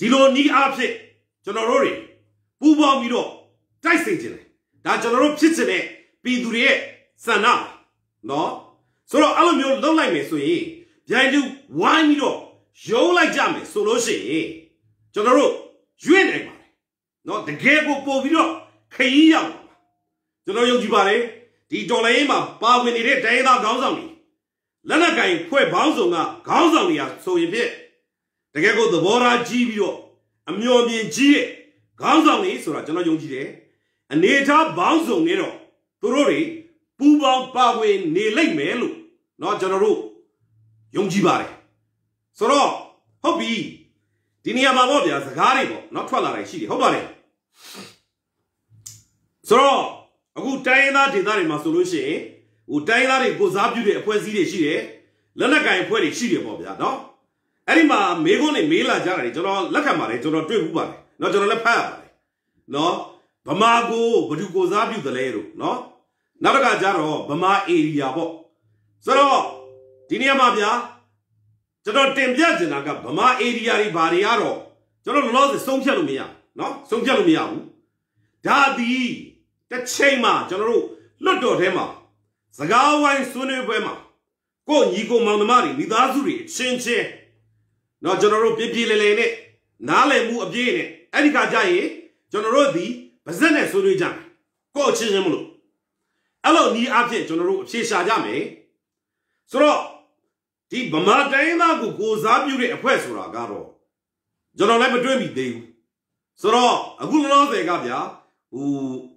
ဒီလိုနီးအားဖြင့်ကျွန်တော်တို့တွေပူးပေါင်းပြီးတော့ တိုက်စေခြင်းလေဒါကျွန်တော်တို့ဖြစ်ချင်တဲ့ပြည်သူတွေရဲ့ဆန္ဒနော်ဆိုတော့အဲ့လိုမျိုးလုပ်လိုက်မယ်ဆိုရင်ဗျိုင်းတူဝိုင်းပြီးတော့ရုံးလိုက်ကြမယ်ဆိုလို့ရှိရင်ကျွန်တော်တို့ရွေ့နိုင်ပါတယ်နော်တကယ်ကိုပို့ပြီးတော့ခရီးရောက်ပါကျွန်တော်ယုံကြည်ပါတယ်ဒီတော်လိုင်းမှာပါဝင်နေတဲ့တိုင်းသားခေါင်းဆောင်တွေလက်နက်ကင်ဖွဲ့ပေါင်းစုံကခေါင်းဆောင်တွေကဆိုရင်ဖြင့်တကယ်ကိုသဘောထားကြီးပြီးတော့အမျော်မြင်ကြီးတဲ့ခေါင်းဆောင်တွေဆိုတာကျွန်တော်ယုံကြည်တယ် အနေထားပေါင်းစုံနေတော့သူတို့တွေပူပေါင်းပါဝင်နေလိမ့်မယ်လို့เนาะကျွန်တော်တို့ယုံကြည်ပါတယ်ဆိုတော့ဟုတ်ပြီဒီနေရာမှာပေါ့ဗျာစကားတွေပေါ့เนาะထွက်လာတယ်ရှိတယ်ဟုတ်ပါတယ်ဆိုတော့အခုတိုင်းသားဒေသတွေမှာဆိုလို့ရှိရင်ဟိုတိုင်းသားတွေကိုစားပြုတဲ့အဖွဲ့အစည်းတွေရှိတယ်လက်နက်ကင်အဖွဲ့တွေရှိတယ်ပေါ့ဗျာเนาะအဲ့ဒီမှာမေးခွန်းတွေမေးလာကြတာတွေကျွန်တော်လက်ခံပါတယ်ကျွန်တော်တွေ့ဘူးပါတယ်เนาะကျွန်တော်လည်းဖတ်ရပါတယ်เนาะ ဗမာကိုဘယ်သူကိုစားပြုတယ်လဲလို့เนาะနောက်တစ်ခါကျတော့ဗမာဧရိယာပေါ့ဆိုတော့ဒီနေရာမှာဗျာကျွန်တော်တင်ပြချင်တာကဗမာဧရိယာတွေဘာတွေကတော့ကျွန်တော်လောလောဆယ်ဆုံးဖြတ်လို့မရเนาะဆုံးဖြတ်လို့မရဘူးဒါသည်တစ်ချိန်မှာကျွန်တော်တို့လွတ်တော်ထဲမှာစကားဝိုင်းဆွေးနွေးပွဲမှာကိုညီကိုမောင်နှမတွေမိသားစုတွေအချင်းချင်းတော့ကျွန်တော်တို့ပြပြလဲလဲနဲ့နားလည်မှုအပြည့်နဲ့အဲ့ဒီခါကျရင်ကျွန်တော်တို့ဒီ ဗဇက်နဲ့ဆွေးနွေးကြမယ်ကိုအချင်းချင်းမလို့အဲ့လိုဤအဖြစ်ကျွန်တော်တို့အဖြေရှာကြမယ်ဆိုတော့ဒီဗမာတိုင်းသားကိုကိုစားပြုတဲ့အဖွဲ့ဆိုတာကတော့ကျွန်တော်လည်းမတွေ့မိသေးဘူးဆိုတော့အခုလောလောဆယ်ကဗျာဟို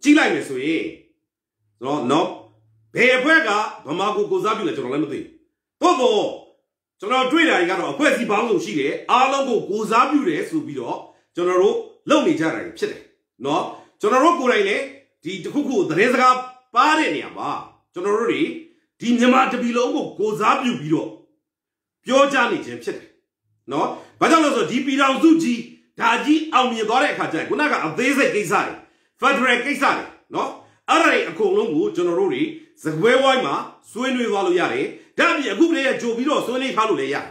ကြည့်လိုက်မယ်ဆိုရင်ဆိုတော့နော်ဘယ်အဖွဲ့ကဗမာကိုကိုစားပြုလဲကျွန်တော်လည်းမသိဘူးသို့တော့ကျွန်တော်တွေ့တာတွေကတော့အဖွဲ့အစည်းပေါင်းစုံရှိတယ်အားလုံးကိုကိုစားပြုတယ်ဆိုပြီးတော့ကျွန်တော်တို့လုပ်နေကြတာဖြစ်တယ်နော် ကျွန်တော်တို့ကိုယ်တိုင်လည်းဒီတခုခုသတင်းစကားပါတဲ့နေရာမှာကျွန်တော်တို့တွေဒီမြန်မာတပီလုံးကိုကိုစားပြုပြီးတော့ပြောကြနေခြင်းဖြစ်တယ်နော်ဘာကြောင့်လဲဆိုတော့ဒီပြည်တော်စုကြီးဒါကြီးအောင်မြင်သွားတဲ့အခါကျရင်ခုနကအသေးစိတ်ကိစ္စတွေ Federal ကိစ္စတွေနော်အဲ့ဒါတွေအကုန်လုံးကိုကျွန်တော်တို့တွေစကွဲဝိုင်းမှာဆွေးနွေးသွားလို့ရတယ်ဒါ့အပြင်အခုကလေးကကြိုပြီးတော့ဆွေးနွေးထားလို့လည်းရတယ်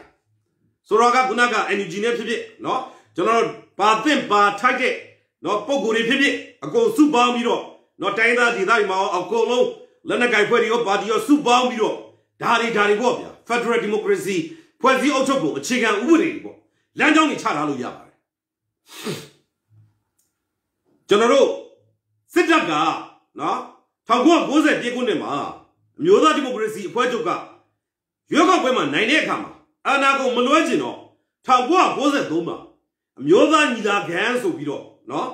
ဆိုတော့ကခုနက NUG နဲ့ဖြစ်ဖြစ်နော်ကျွန်တော်တို့ပါသင့်ပါထိုက်တဲ့ နော်ပုံကိုယ်တွေဖြစ်ဖြစ်အကုန်စုပေါင်းပြီးတော့နော်တိုင်းသားဒေသတွေမှာအကုန်လုံးလက်နက်ကိုင်ဖွဲ့တွေရောပါတီရောစုပေါင်းပြီးတော့ဒါတွေဒါတွေပေါ့ဗျာ Federal Democracy ဖွဲ့စည်းအုပ်ချုပ်ပုံအခြေခံဥပဒေတွေပေါ့လမ်းကြောင်းတွေချထားလို့ရပါတယ်ကျွန်တော်တို့စစ်တပ်ကနော်1990ပြည့်ခုနှစ်မှာအမျိုးသားဒီမိုကရေစီအဖွဲ့ချုပ်ကရွေးကောက်ပွဲမှာနိုင်တဲ့အခါမှာအာဏာကိုမလွှဲကျင်တော့1993မှာအမျိုးသားညီလာခံဆိုပြီးတော့ နော်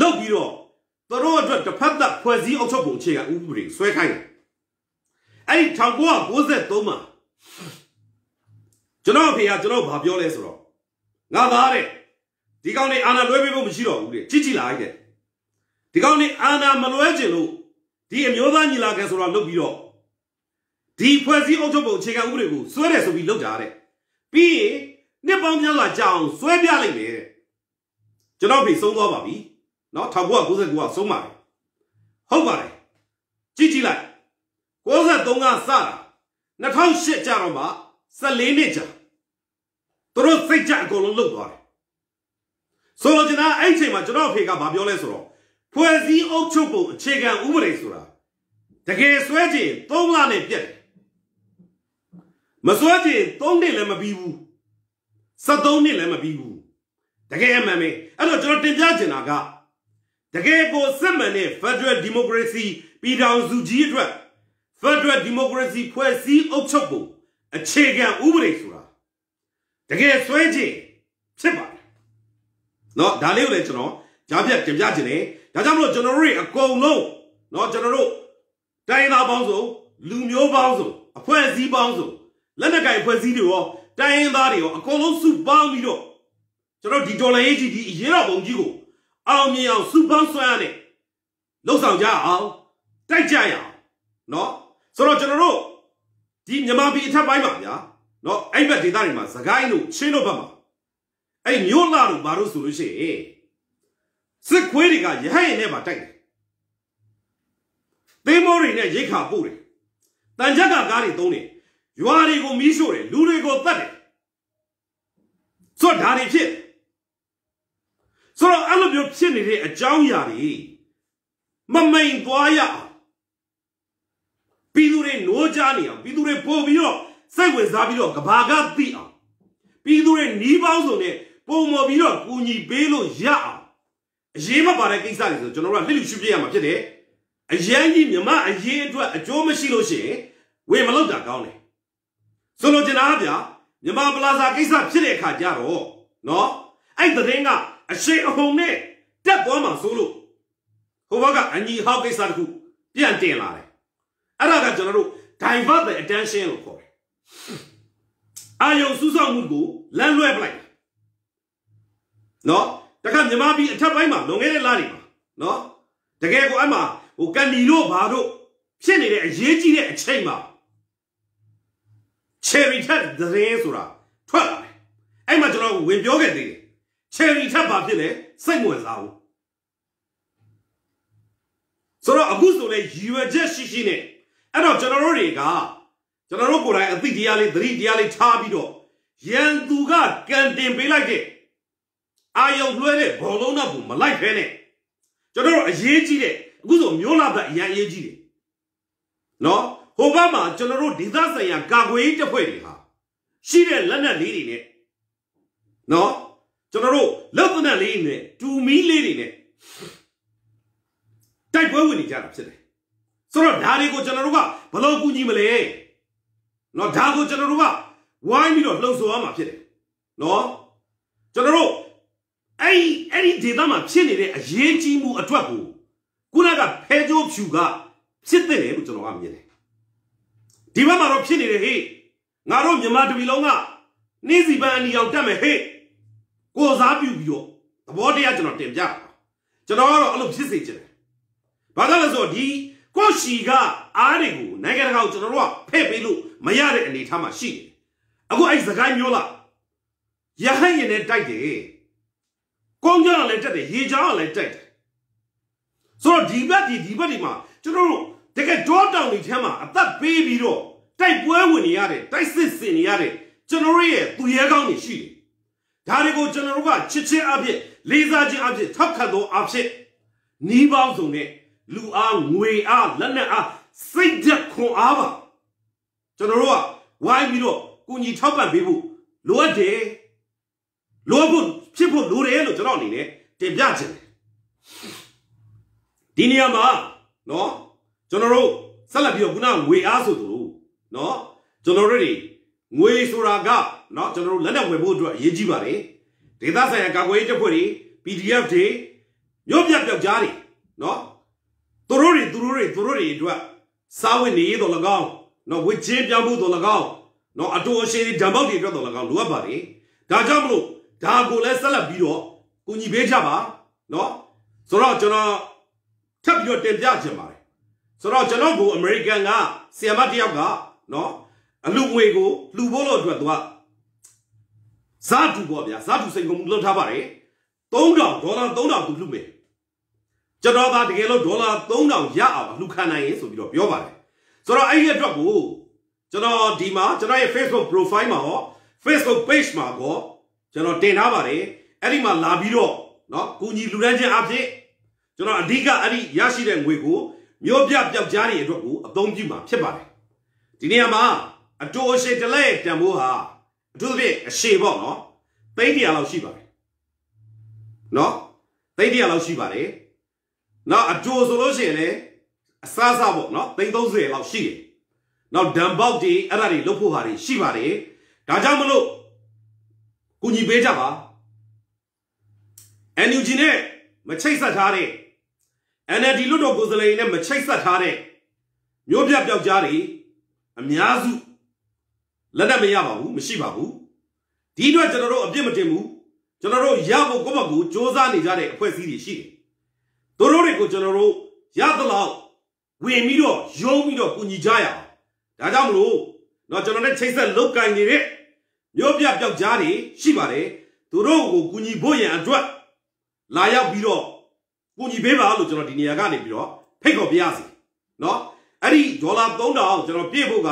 လောက်ပြီးတော့သူတို့အတွက်တစ်ဖက်သက်ဖွဲ့စည်းအုပ်ချုပ်ပုံအခြေခံဥပဒေဆွဲခိုင်းတယ်အဲ့ဒီ1993မှာကျွန်တော်အဖေကကျွန်တော်ဘာပြောလဲဆိုတော့ငါသားတဲ့ဒီကောင်နေအာဏာလွှဲပေးဖို့မရှိတော့ဘူးတဲ့ကြည့်ကြည့်လိုက်တဲ့ဒီကောင်နေအာဏာမလွှဲကျင်လို့ဒီအမျိုးသားညီလာခံဆိုတော့လုပ်ပြီးတော့ဒီဖွဲ့စည်းအုပ်ချုပ်ပုံအခြေခံဥပဒေကိုဆွဲတယ်ဆိုပြီးလုပ်ကြတဲ့ပြီးရင်နှစ်ပေါင်းများစွာကြာအောင်ဆွဲပြလိုက်မယ်တဲ့ ကျွန်တော်ဖေဆုံးသွားပါပြီနော်1999ကဆုံးပါတယ်ဟုတ်ပါတယ်ကြည့်ကြည့်လိုက်63ကစတာ2008ကျတော့မှ14နှစ်ကြာသူတို့စိတ်ကြအကုန်လုံးလုတ်သွားတယ်ဆိုတော့ကျွန်တော်အဲ့ချိန်မှာကျွန်တော်အဖေကဗာပြောလဲဆိုတော့ဖွဲ့စည်းအုပ်ချုပ်ပုံအခြေခံဥပဒေဆိုတာတကယ်ဆွဲချင်3လနဲ့ပြက်တယ်မဆွဲချင်3နှစ်လည်းမပြီးဘူး73နှစ်လည်းမပြီးဘူး တကယ်အမှန်ပဲအဲ့တော့ကျွန်တော်တင်ပြချင်တာကတကယ်ကိုစစ်မှန်တဲ့ Federal Democracy ပြည်ထောင်စုကြီးအတွက် Federal Democracy ဖွဲ့စည်းအုပ်ချုပ်ပုံအခြေခံဥပဒေဆိုတာတကယ်ဆွဲခြင်းဖြစ်ပါတယ်နော်ဒါလေးကိုလည်းကျွန်တော်ကြားပြတင်ပြချင်တယ်ဒါကြောင့်မလို့ကျွန်တော်တို့အကုန်လုံးနော်ကျွန်တော်တို့တိုင်းသားပေါင်းစုံလူမျိုးပေါင်းစုံအဖွဲ့အစည်းပေါင်းစုံလက်နက်ကိုင်အဖွဲ့အစည်းတွေရောတိုင်းသားတွေရောအကုန်လုံးစုပေါင်းပြီးတော့ ကျွန်တော်ဒီဒေါ်လာရေးကြီးဒီအရေးတော်ပုံကြီးကိုအောင်မြင်အောင်စုပေါင်းဆွမ်းရတဲ့လှုပ်ဆောင်ကြအောင်တိုက်ကြရအောင်เนาะဆိုတော့ကျွန်တော်တို့ဒီမြန်မာပြည်အထက်ပိုင်းမှာဗျာเนาะအဲ့ဘက်ဒေသတွေမှာသခိုင်းတို့ချင်းတို့ဘက်မှာအဲ့မြို့လာတို့ဘာလို့ဆိုလို့ရှိရင်စစ်ခွေးတွေကရဟတ်ရင်နဲ့ပါတိုက်တယ်သင်းမိုးတွေနဲ့ရိတ်ခါပို့တယ်တန်ကြက်ကကားတွေသုံးတယ်ရွာတွေကိုမီးရှို့တယ်လူတွေကိုတတ်တယ်ဆိုတော့ဒါတွေဖြစ် ဆိုတော့အဲ့လိုမျိုးဖြစ်နေတဲ့အကြောင်းအရာတွေမမိန်သွားရအောင်ပြည်သူတွေနိုးကြနေအောင်ပြည်သူတွေပို့ပြီးတော့စိတ်ဝင်စားပြီးတော့ကဘာကသိအောင်ပြည်သူတွေနီးပေါင်းစုံနဲ့ပုံမော်ပြီးတော့ကူညီပေးလို့ရအောင်အရေးမပါတဲ့ကိစ္စတွေဆိုကျွန်တော်တို့ကလှစ်လူရှုပြရမှာဖြစ်တယ်အရန်ကြီးမြမအရေးအတွက်အကျိုးမရှိလို့ရှိရင်ဝေမလောက်တာကောင်းတယ်ဆိုလိုချင်တာဗျာမြမပလာဇာကိစ္စဖြစ်တဲ့အခါကျတော့နော်အဲ့တဲ့င်းက အရှိန်အဟုန်နဲ့တက်သွားမှဆိုလို့ဟိုဘက်ကအညီဟောက်ကိစ္စတခုပြန်တင်လာတယ်အဲ့ဒါကကျွန်တော်တို့ divert the attention လို့ခေါ်တယ်အာယုံစူးစောက်မှုကိုလမ်းလွဲပလိုက်နော်တခါမြမပြည်အထက်ပိုင်းမှာလွန်ခဲ့တဲ့လတွေမှာနော်တကယ်ကိုအဲ့မှာဟိုကန်ဒီတို့ဘာတို့ဖြစ်နေတဲ့အရေးကြီးတဲ့အချိန်မှာ cherry ထက်သတင်းဆိုတာထွက်လာတယ်အဲ့မှာကျွန်တော်ဝင်ပြောခဲ့သေးတယ် cherry ထက်ဘာဖြစ်လဲစိတ်ဝင်စားဘူးဆိုတော့အခုဆိုလဲရည်ရွယ်ချက်ရှိရှိနဲ့အဲ့တော့ကျွန်တော်တို့တွေကကျွန်တော်တို့ကိုယ်တိုင်အသိတရားလေးသတိတရားလေးထားပြီးတော့ရန်သူကကန်တင်ပေးလိုက်တဲ့အာယုံလွှဲတဲ့ဘောလုံးတော့ကိုမလိုက်ဖဲနဲ့ကျွန်တော်တို့အရေးကြီးတဲ့အခုဆိုမျိုးလာတဲ့အရန်အရေးကြီးတယ်နော်ဟိုဘက်မှာကျွန်တော်တို့ဒေသဆိုင်ရာကာကွယ်ရေးတပ်ဖွဲ့တွေဟာရှိတဲ့လက်နက်လေးတွေနဲ့နော် ကျွန်တော်တို့လက်သနက်လေးတွေနဲ့တူမီလေးတွေနဲ့တိုက်ပွဲဝင်နေကြတာဖြစ်တယ်ဆိုတော့ဒါတွေကိုကျွန်တော်တို့ကဘယ်လိုကူညီမလဲနော်ဒါကိုကျွန်တော်တို့ကဝိုင်းပြီးတော့လှုံ့ဆော်ရမှာဖြစ်တယ်နော်ကျွန်တော်တို့အဲ့ဒီအဲ့ဒီဒေသမှာဖြစ်နေတဲ့အရေးကြီးမှုအတွက်ကိုခုနကဖဲကြိုးဖြူကဖြစ်တဲ့လို့ကျွန်တော်ကမြင်တယ်ဒီဘက်မှာတော့ဖြစ်နေတယ်ဟေ့ငါတို့မြန်မာတပီလုံးကနေ့စီပန်းအနီအောင်တက်မယ်ဟေ့ ကိုစားပြုပြီးတော့သဘောတရားကျွန်တော်တင်ပြတာကျွန်တော်ကတော့အဲ့လိုဖြစ်စေချင်တယ်ဘာလို့လဲဆိုတော့ဒီကိုရှီကအားတွေကိုနိုင်ငံတကာကိုကျွန်တော်တို့ကဖဲ့ပေးလို့မရတဲ့အနေအထားမှာရှိတယ်အခုအဲ့စကိုင်းမျိုးလားရဟန်းရင်နဲ့တိုက်တယ်ကုန်းကြောင်လည်းတက်တယ်ရေကြောင်လည်းတိုက်တယ်ဆိုတော့ဒီဘက်ဒီဒီဘက်ဒီမှာကျွန်တော်တို့တကယ်တောတောင်တွေထဲမှာအသက်ပေးပြီးတော့တိုက်ပွဲဝင်နေရတဲ့တိုက်စစ်ဆင်နေရတဲ့ကျွန်တော်တို့ရဲ့သူရဲကောင်းတွေရှိတယ် ဒါတွေကိုကျွန်တော်တို့ကချစ်ချင်းအဖြစ်လေးစားခြင်းအဖြစ်ထောက်ခံသောအဖြစ်နီးပေါင်းစုံနဲ့လူအားငွေအားလက်နက်အားစိတ်ဓာတ်ခွန်အားပါကျွန်တော်တို့ကဝိုင်းပြီးတော့ကုညီထောက်ပံ့ပေးဖို့လိုအပ်တယ်လိုဖို့ဖြစ်ဖို့လိုတယ်လို့ကျွန်တော်အနေနဲ့တင်ပြချင်တယ်ဒီနေရာမှာနော်ကျွန်တော်တို့ဆက်လက်ပြီးတော့ခုနငွေအားဆိုသူလို့နော်ကျွန်တော်တို့တွေ ငွေဆိုတာကနော်ကျွန်တော်တို့လက်နက်ဝယ်ဖို့အတွက်အရေးကြီးပါတယ်ဒေသဆိုင်ရာကာကွယ်ရေးတပ်ဖွဲ့တွေ PDF တွေမြို့ပြပျောက်ကြားတွေနော်သူတို့တွေသူတို့တွေသူတို့တွေအတွက်စားဝတ်နေရတော့၎င်းနော်ဝစ်ချင်းပြောင်းဖို့တော့၎င်းနော်အတူအရှိဓမ္မောက်တွေအတွက်တော့၎င်းလိုအပ်ပါတယ်ဒါကြောင့်မလို့ဒါကိုလည်းဆက်လက်ပြီးတော့ကိုညီပေးကြပါနော်ဆိုတော့ကျွန်တော်ထပ်ပြီးတော့တင်ပြချင်ပါတယ်ဆိုတော့ကျွန်တော်ကိုအမေရိကန်ကဆီယမတယောက်ကနော် အလူငွေကိုလှူဖို့လို့အတွက်သူကဇာတူပေါ့ဗျာဇာတူစိန်ကုန်မှုလုပ်ထားပါတယ်3000ဒေါ်လာ3000သူလှူမယ်ကျွန်တော်ကတကယ်လို့ဒေါ်လာ3000ရအောင်လှူခံနိုင်ရင်ဆိုပြီးတော့ပြောပါတယ်ဆိုတော့အဲ့ဒီအတွက်ကိုကျွန်တော်ဒီမှာကျွန်တော်ရဲ့ Facebook profile မှာဟော Facebook page မှာကောကျွန်တော်တင်ထားပါတယ်အဲ့ဒီမှာလာပြီးတော့เนาะကူညီလူတန်းချင်းအဖြစ်ကျွန်တော်အဓိကအဲ့ဒီရရှိတဲ့ငွေကိုမျိုးပြပျောက်ကြားတွေအတွက်ကိုအသုံးပြုမှာဖြစ်ပါတယ်ဒီနေရာမှာ အတူအရှိတလဲတန်ဖိုးဟာအထူးသဖြင့်အရှိပေါ့နော်သိန်းတရာလောက်ရှိပါတယ်နော်သိန်းတရာလောက်ရှိပါတယ်နော်အတူဆိုလို့ရှိရင်လည်းအစားစားပေါ့နော်သိန်း30လောက်ရှိတယ်နောက်ဒံပေါက်တွေအဲ့ဒါတွေလုတ်ဖို့ဟာတွေရှိပါတယ်ဒါကြောင့်မလို့ကူညီပေးကြပါ NUG နဲ့မချိတ်ဆက်ထားတဲ့ NLD လွတ်တော်ကိုယ်စားလှယ်နဲ့မချိတ်ဆက်ထားတဲ့မျိုးပြပျောက်ကြားတွေအများစု လက်နက်မရပါဘူးမရှိပါဘူးဒီအတွက်ကျွန်တော်တို့အပြစ်မတင်ဘူးကျွန်တော်တို့ရဖို့ကိုယ့်ဘက်ကိုစ조사နေကြတဲ့အဖွဲ့အစည်းတွေရှိတယ်သူတို့တွေကိုကျွန်တော်တို့ရသလောက်ဝင်ပြီးတော့ယုံပြီးတော့ကူညီကြရအောင်ဒါကြောင့်မလို့တော့ကျွန်တော်နဲ့ချိတ်ဆက်လုတ်ကင်နေတဲ့မျိုးပြပျောက်ကြားတွေရှိပါတယ်သူတို့ကိုကူညီဖို့ရန်အတွက်လာရောက်ပြီးတော့ကူညီပေးပါလို့ကျွန်တော်ဒီနေရာကနေပြီးတော့ဖိတ်ခေါ်ပြရစီเนาะအဲ့ဒီဒေါ်လာ3000ကျွန်တော်ပြည့်ဖို့က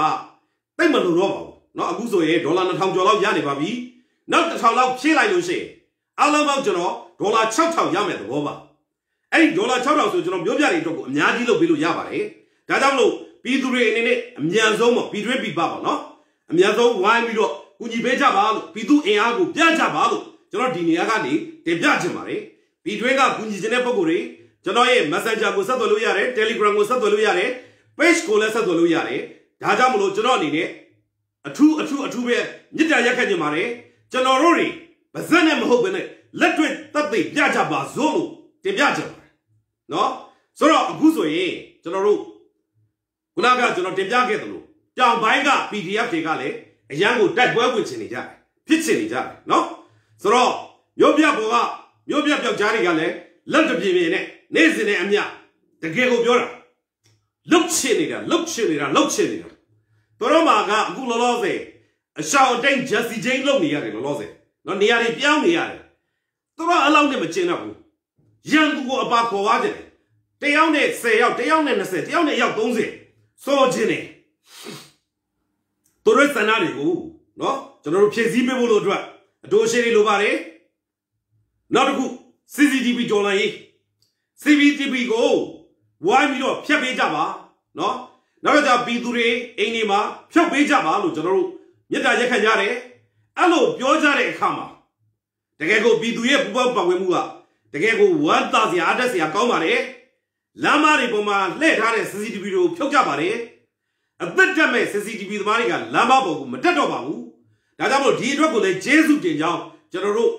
တိတ်မလို့တော့ပါဘူး း နော်အခုဆိုရင်ဒေါ်လာ2000ကျော်လောက်ရနေပါပြီနောက်1000လောက်ဖြည့်လိုက်လို့ရှိရင်အလုံးပေါင်းကျွန်တော်ဒေါ်လာ6000ရမယ်သဘောပါအဲ့ဒီဒေါ်လာ6000ဆိုကျွန်တော်မျိုးပြတွေအတွက်ကိုအများကြီးလုပ်ပေးလို့ရပါတယ်ဒါကြောင့်မလို့ပြည်သူတွေအနေနဲ့အမြန်ဆုံးပေါ့ပြည်တွင်းပြည်ပပေါ့နော်အမြန်ဆုံးဝိုင်းပြီးတော့ကူညီပေးကြပါလို့ပြည်သူအင်အားကိုပြကြပါလို့ကျွန်တော်ဒီနေရာကနေတင်ပြချင်ပါတယ်ပြည်တွင်းကကူညီခြင်းတဲ့ပုံကိုယ်တွေကျွန်တော်ရဲ့ Messenger ကိုဆက်သွယ်လို့ရတယ် Telegram ကိုဆက်သွယ်လို့ရတယ် page ကိုလည်းဆက်သွယ်လို့ရတယ်ဒါကြောင့်မလို့ကျွန်တော်အနေနဲ့ အထူးအထူးအထူးပဲမြစ်တာရက်ခတ်ကြပါတယ်ကျွန်တော်တို့တွေပါဇက်နဲ့မဟုတ်ဘဲနဲ့လက်တွေ့တပ်သိပြကြပါစို့လို့တင်ပြကြပါတယ်နော်ဆိုတော့အခုဆိုရင်ကျွန်တော်တို့ခုနကကျွန်တော်တင်ပြခဲ့သလိုတောင်ပိုင်းက PDF တွေကလည်းအရန်ကိုတိုက်ပွဲဝင်ချင်နေကြတယ်ဖြစ်ချင်နေကြတယ်နော်ဆိုတော့မြို့ပြပေါ်ကမြို့ပြပျောက်ကြားတွေကလည်းလက်တပြေပြေနဲ့နေ့စဉ်နဲ့အမျှတကယ်ကိုပြောတာလုတ်ချင်နေတာလုတ်ချင်နေတာလုတ်ချင်နေတာ တို့မှာကအခုလောလောဆယ်အရှောင်းအတိတ်ဂျက်စီချင်းလုပ်နေရတယ်လောလောဆယ်နော်နေရာတွေပြောင်းနေရတယ်သူတို့အလောက်နဲ့မကျင်တော့ဘူးရန်သူကိုအပါခေါ်သွားတယ်တယောက်နဲ့10ယောက်တယောက်နဲ့20တယောက်နဲ့ယောက်30စောခြင်းနေသူတို့စန္ဒတွေကိုနော်ကျွန်တော်တို့ဖြည့်ဆည်းပေးဖို့လို့အတွက်အတိုးရှိတွေလိုပါတယ်နောက်တစ်ခု CCTV ကြော်လာရေး CCTV ကိုဝိုင်းပြီးတော့ဖျက်ပေးကြပါနော် နောက်ကြပြည်သူတွေအိမ်တွေမှာဖျောက်ပေးကြပါလို့ကျွန်တော်တို့မြစ်တာရက်ခံကြတယ်အဲ့လိုပြောကြတဲ့အခါမှာတကယ်ကိုပြည်သူရဲ့ပူပေါင်းပါဝင်မှုကတကယ်ကိုဝမ်းသာစရာအတက်စရာကောင်းပါတယ်လမ်းမတွေပေါ်မှာလှည့်ထားတဲ့ CCTV တွေကိုဖြုတ်ကြပါတယ်အသက်တက်မဲ့ CCTV သမားတွေကလမ်းမပေါ်ကိုမတက်တော့ပါဘူးဒါကြောင့်မို့ဒီအတွက်ကိုလည်းကျေးဇူးတင်ကြောင်းကျွန်တော်တို့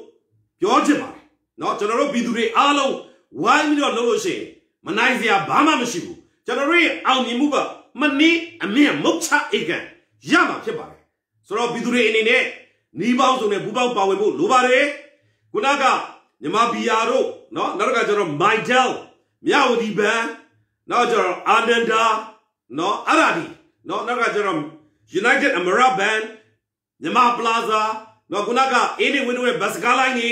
ပြောချင်ပါတယ်เนาะကျွန်တော်တို့ပြည်သူတွေအားလုံးဝိုင်းပြီးတော့လုပ်လို့ရှိရင်မနိုင်စရာဘာမှမရှိဘူးကျွန်တော်တို့ရဲ့အောင်မြင်မှုက မနည်းအမြင့်မုတ်ချအေကန်ရမှာဖြစ်ပါတယ်ဆိုတော့ပြည်သူတွေအနေနဲ့နီးပေါင်းစုံနဲ့ဘူပေါင်းပါဝင်ဖို့လိုပါတယ်ခုနကမြမဘီယာတို့เนาะနောက်တစ်ခါကျတော့ Mindel မြဝတီဘန်နောက်ကျတော့အာနန္ဒာเนาะအဲ့ဒါဒီเนาะနောက်ကကျတော့ United Amara Band မြမ Plaza เนาะခုနကအေးနေဝင်းတို့ရဲ့ဘတ်စကားလိုင်းနေ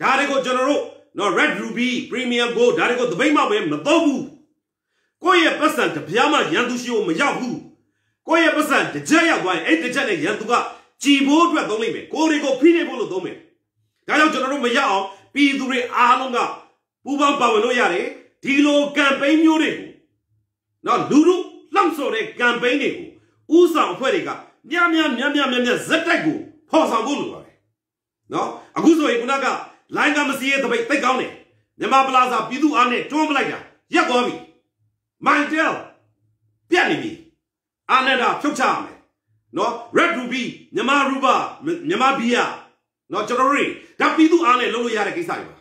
ဒါတွေကိုကျွန်တော်တို့နော် Red Ruby Premium Gold ဒါတွေကိုသပိတ်မှပဲမတော့ဘူး ကိုယ့်ရဲ့ပတ်စံတပြားမှရန်သူရှိဖို့မရောက်ဘူးကိုယ့်ရဲ့ပတ်စံတစ်ချက်ရောက်သွားရင်အဲ့တစ်ချက်နဲ့ရန်သူကကြည်ဖို့အတွက်သုံးလိုက်မယ်ကိုယ်တွေကိုဖိနေဖို့လို့သုံးမယ်ဒါကြောင့်ကျွန်တော်တို့မရအောင်ပြည်သူတွေအားလုံးကပူးပေါင်းပါဝင်လို့ရတယ်ဒီလိုကမ်ပိန်းမျိုးတွေကိုနော်လူလူလှောက်ဆော်တဲ့ကမ်ပိန်းတွေကိုဥဆောင်အဖွဲ့တွေကမြမြမြမြမြမြဇက်တိုက်ကိုဖော်ဆောင်ဖို့လိုပါတယ်နော်အခုဆိုရင်ခုနကလိုင်းကမစီရဲ့တပိတ်တိတ်ကောင်းတယ်မြန်မာပလာဇာပြည်သူအားနဲ့တွန်းပလိုက်တာရက်သွားပြီ မိုင်တယ်ပြတ်နေပြီအာနန္ဒာဖြုတ်ချရမယ်နော် red ruby မြန်မာရူပါမြန်မာဘီယာနော်ကျွန်တော်တို့ဒါပြည်သူအားနဲ့လုပ်လို့ရတဲ့ကိစ္စတွေပါ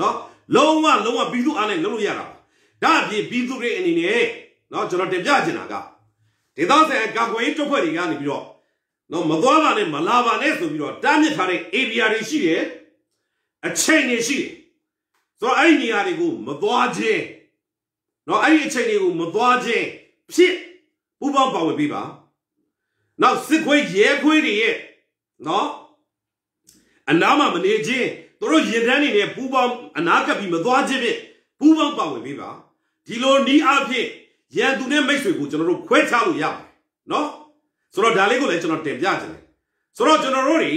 နော်လုံးဝလုံးဝပြည်သူအားနဲ့လုပ်လို့ရတာပါဒါအပြင်ပြည်သူတွေအနေနဲ့နော်ကျွန်တော်တင်ပြချင်တာကဒေသဆိုင်ကာကွယ်ရေးတပ်ဖွဲ့တွေကနေပြီးတော့နော်မသွားပါနဲ့မလာပါနဲ့ဆိုပြီးတော့တားမြစ်ထားတဲ့ area တွေရှိတယ်အချိန်တွေရှိတယ်ဆိုတော့အဲ့ဒီနေရာတွေကိုမသွားခြင်း နော်အဲ့ဒီအချိန်တွေကိုမသွားခြင်းဖြစ်ဥပပေါင်းပါဝင်ပြီးပါနောက်စစ်ခွေးရဲခွေးတွေရဲ့နော်အနားမှာမနေခြင်းတို့ရင်တန်းနေနဲ့ပူပေါင်းအနာကပ်ပြီးမသွားခြင်းဖြင့်ပူပေါင်းပါဝင်ပြီးပါဒီလိုနီးအားဖြင့်ရန်သူနဲ့မိတ်ဆွေကိုကျွန်တော်တို့ခွဲခြားလို့ရပါတယ်နော်ဆိုတော့ဒါလေးကိုလည်းကျွန်တော်တင်ပြခြင်းတယ်ဆိုတော့ကျွန်တော်တို့တွေ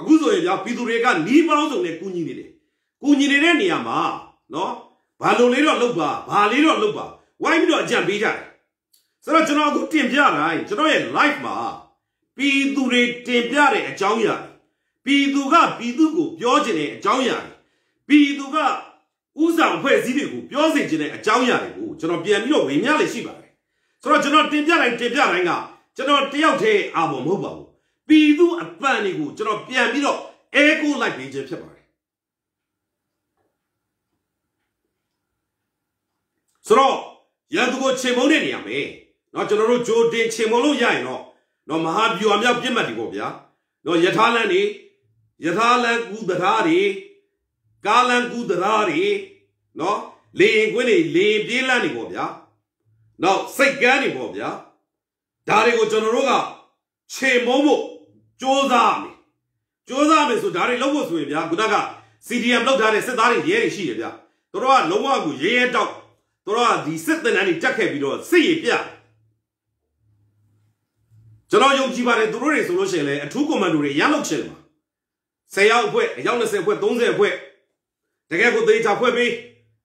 အခုဆိုရင်ကြာပြည်သူတွေကနီးပေါင်းစုံနဲ့ကူညီနေတယ်ကူညီနေတဲ့နေရာမှာနော် ဘာလို့လေးတော့လုပ်ပါဘာလေးတော့လုပ်ပါဝိုင်းပြီးတော့အကြံပေးကြတယ်ဆိုတော့ကျွန်တော်အခုတင်ပြတိုင်းကျွန်တော်ရဲ့ live မှာပြည်သူတွေတင်ပြတဲ့အကြောင်းအရာပြည်သူကပြည်သူကိုပြောချင်တဲ့အကြောင်းအရာပြည်သူကဥဆောင်ဖွဲ့စည်းတွေကိုပြောစေချင်တဲ့အကြောင်းအရာတွေကိုကျွန်တော်ပြန်ပြီးတော့ဝင်မြလေရှိပါတယ်ဆိုတော့ကျွန်တော်တင်ပြတိုင်းတင်ပြတိုင်းကကျွန်တော်တယောက်တည်းအာဘော်မဟုတ်ပါဘူးပြည်သူအပန်တွေကိုကျွန်တော်ပြန်ပြီးတော့အဲကိုလိုက်ပေးခြင်းဖြစ်ပါတယ် ဆိုတော့ရန်သူကိုချိန်မုံတဲ့နေရာမယ်နော်ကျွန်တော်တို့ဂျိုတင်ချိန်မုံလို့ရရင်တော့နော်မဟာဗျူဟာမြောက်ပြစ်မှတ်ဒီပေါ့ဗျာနော်ယထာလန်နေယထာလန်ကူတရားတွေကာလန်ကူတရားတွေနော်လေရင်ကွင်းတွေလေပြေးလန့်နေပေါ့ဗျာနောက်စိတ်ကန်းနေပေါ့ဗျာဒါတွေကိုကျွန်တော်တို့ကချိန်မုံဖို့စ조사မယ်စ조사မယ်ဆိုဒါတွေလုပ်ဖို့ဆိုရင်ဗျာခုနက CDM လောက်ထားတဲ့စစ်သားတွေရဲတွေရှိတယ်ဗျာတို့ကလုံးဝကိုရဲရဲတောက် တို့တော့ကဒီစစ်တပ်နဲ့တက်ခဲ့ပြီးတော့စစ်ရပြကျွန်တော်ယုံကြည်ပါတယ်သူတို့တွေဆိုလို့ရှိရင်လည်းအထူးကွန်မန်ဒိုတွေရမ်းလုပ်ချင်တယ်10ရောက်အဖွဲ့အယောက်20အဖွဲ့30အဖွဲ့တကယ်ကိုသေချာဖွဲ့ပြီး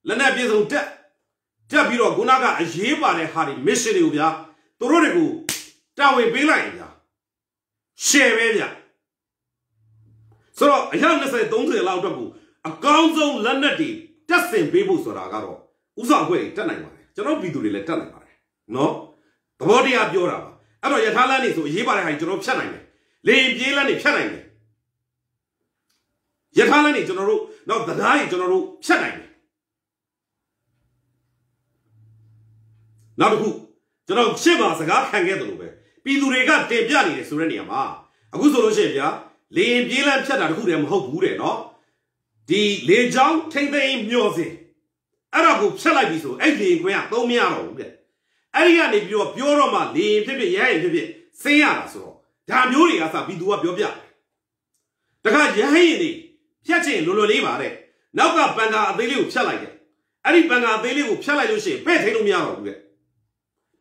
လက်နက်ပြည်စုံတက်တက်ပြီးတော့ခုနကအရေးပါတဲ့ဟာတွေ mission တွေကိုဗျာသူတို့တွေကိုတာဝန်ပေးလိုက်ရင်ဗျာ share ပဲဗျာဆိုတော့အယောက်20 30လောက်အတွက်ကိုအကောင်းဆုံးလက်နက်တွေတက်ဆင်ပေးဖို့ဆိုတာကတော့ ဥဆောင်ခွင့်တက်နိုင်ပါတယ်ကျွန်တော်ပြည်သူတွေလည်းတက်နိုင်ပါတယ်နော်သဘောတရားပြောတာပါအဲ့တော့ယထာလန်းနေဆိုအရေးပါတဲ့ဟာကြီးကျွန်တော်ဖြတ်နိုင်တယ်လေရင်ပြေးလန်းနေဖြတ်နိုင်တယ်ရထားလမ်းနေကျွန်တော်တို့နောက်တရားကြီးကျွန်တော်တို့ဖြတ်နိုင်တယ်နောက်တစ်ခုကျွန်တော်ရှစ်ပါစကားခံခဲ့တယ်လို့ပဲပြည်သူတွေကတင်ပြနေတယ်ဆိုတဲ့နေရာမှာအခုဆိုလို့ရှိရင်ဗျာလေရင်ပြေးလမ်းဖြတ်တာတခုတည်းမဟုတ်ဘူးတဲ့နော်ဒီလေချောင်းထိမ့်သိမ်းမျောစင် အဲ့ဒါကိုဖြတ်လိုက်ပြီဆိုအဲ့လေရင်ခွင်းကသုံးမရတော့ဘူးတဲ့အဲ့ဒီကနေပြီးတော့ပြောတော့မှလေရင်ဖြစ်ဖြစ်ရဲရင်ဖြစ်ဖြစ်စင်းရတာဆိုတော့ဒါမျိုးတွေကစပြည်သူကပြောပြတခါရဟရင်နေဖြတ်ချင်လွယ်လွယ်လေးပါတဲ့နောက်ကပန်ကာအသေးလေးကိုဖြတ်လိုက်တယ်အဲ့ဒီပန်ကာအသေးလေးကိုဖြတ်လိုက်လို့ရှိရင်ပဲ့ထိန်လို့မရတော့ဘူးတဲ့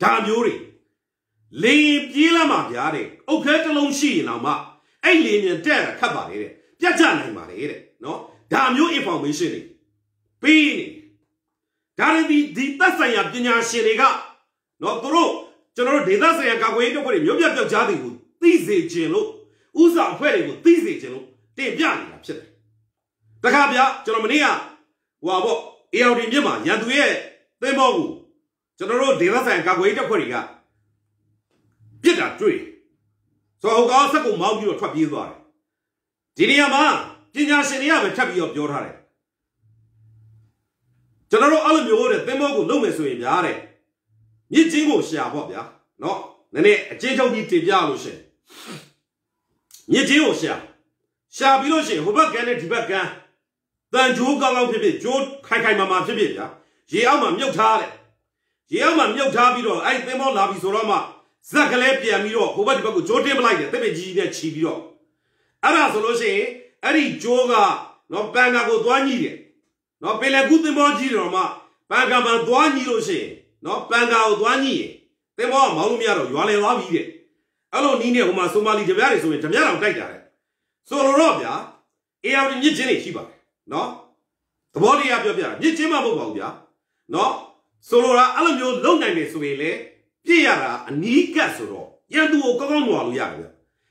ဒါမျိုးတွေလေပြေးလာမှဗျာတဲ့အုတ်ခဲတစ်လုံးရှိရင်တော့မှအဲ့လေမြန်တက်တာခတ်ပါလေတဲ့ပြတ်ကြနိုင်ပါလေတဲ့နော်ဒါမျိုး information တွေပေးနေ ဒါတွေဒီဒီသက်ဆိုင်ရာပညာရှင်တွေကနော်သူတို့ကျွန်တော်တို့ဒေသဆိုင်ရာကာကွယ်ရေးတပ်ဖွဲ့တွေမြို့ပြပြောက်ကြားတွေကိုသိစေခြင်းလို့ဥစားအဖွဲ့တွေကိုသိစေခြင်းလို့တင်ပြနေတာဖြစ်တယ်တခါဗျာကျွန်တော်မနေ့ကဟွာပေါ့ ALD မြစ်မှာရန်သူရဲ့သင်းဘောကိုကျွန်တော်တို့ဒေသဆိုင်ကာကွယ်ရေးတပ်ဖွဲ့တွေကပြစ်တာတွေ့ဆိုတော့ဟိုကောင်ဆက်ကိုမောင်းပြီးတော့ထွက်ပြေးသွားတယ်ဒီနေရာမှာပညာရှင်တွေကပဲထပ်ပြီးတော့ပြောထားတယ် ကျွန်တော်တို့အဲ့လိုမျိုးတဲ့သင်္ဘောကိုလုံမယ်ဆိုရင်ဗျာတဲ့မြစ်ချင်းကိုရှာပေါ့ဗျာနော်နည်းနည်းအချင်းချုပ်ကြီးတင်ပြလို့ရှင်မြစ်ချင်းကိုရှာရှာပြီးလို့ရှင်ဟိုဘက်ကန်းနဲ့ဒီဘက်ကန်းတန်ကြိုးကောင်းကောင်းဖြစ်ဖြစ်ကြိုးခိုင်ခိုင်မာမာဖြစ်ဖြစ်ဗျာရေအောက်မှာမြုပ်ထားတဲ့ရေအောက်မှာမြုပ်ထားပြီးတော့အဲ့သင်္ဘောလာပြီဆိုတော့မှဇက်ကလေးပြန်ပြီးတော့ဟိုဘက်ဒီဘက်ကိုကြိုးတင်းပလိုက်တယ်တပည့်ကြီးနဲ့ချီပြီးတော့အဲ့ဒါဆိုလို့ရှိရင်အဲ့ဒီကြိုးကနော်ပန်နာကိုသွားညှိတယ် နော်ပင်လယ်ကူးသင်းမောကြီးတော်မှပန်ကာမှာသွားညှိလို့ရှိရင်နော်ပန်ကာကိုသွားညှိရင်သင်းမောကမောင်းလို့မရတော့ရွာလည်သွားပြီတဲ့အဲ့လိုနီးနေဟိုမှာဆိုမာလီတပြားတွေဆိုရင်တပြားတောင်တိုက်တာတဲ့ဆိုလိုတော့ဗျာအေယာမြစ်ချင်းတွေရှိပါတယ်နော်သဘောတရားပြောပြမြစ်ချင်းမှမဟုတ်ပါဘူးဗျာနော်ဆိုလိုတာအဲ့လိုမျိုးလုံနိုင်တယ်ဆိုရင်လေပြည့်ရတာအနီးကပ်ဆိုတော့ရန်သူကိုကောင်းကောင်းနွာလို့ရတယ်ဗျ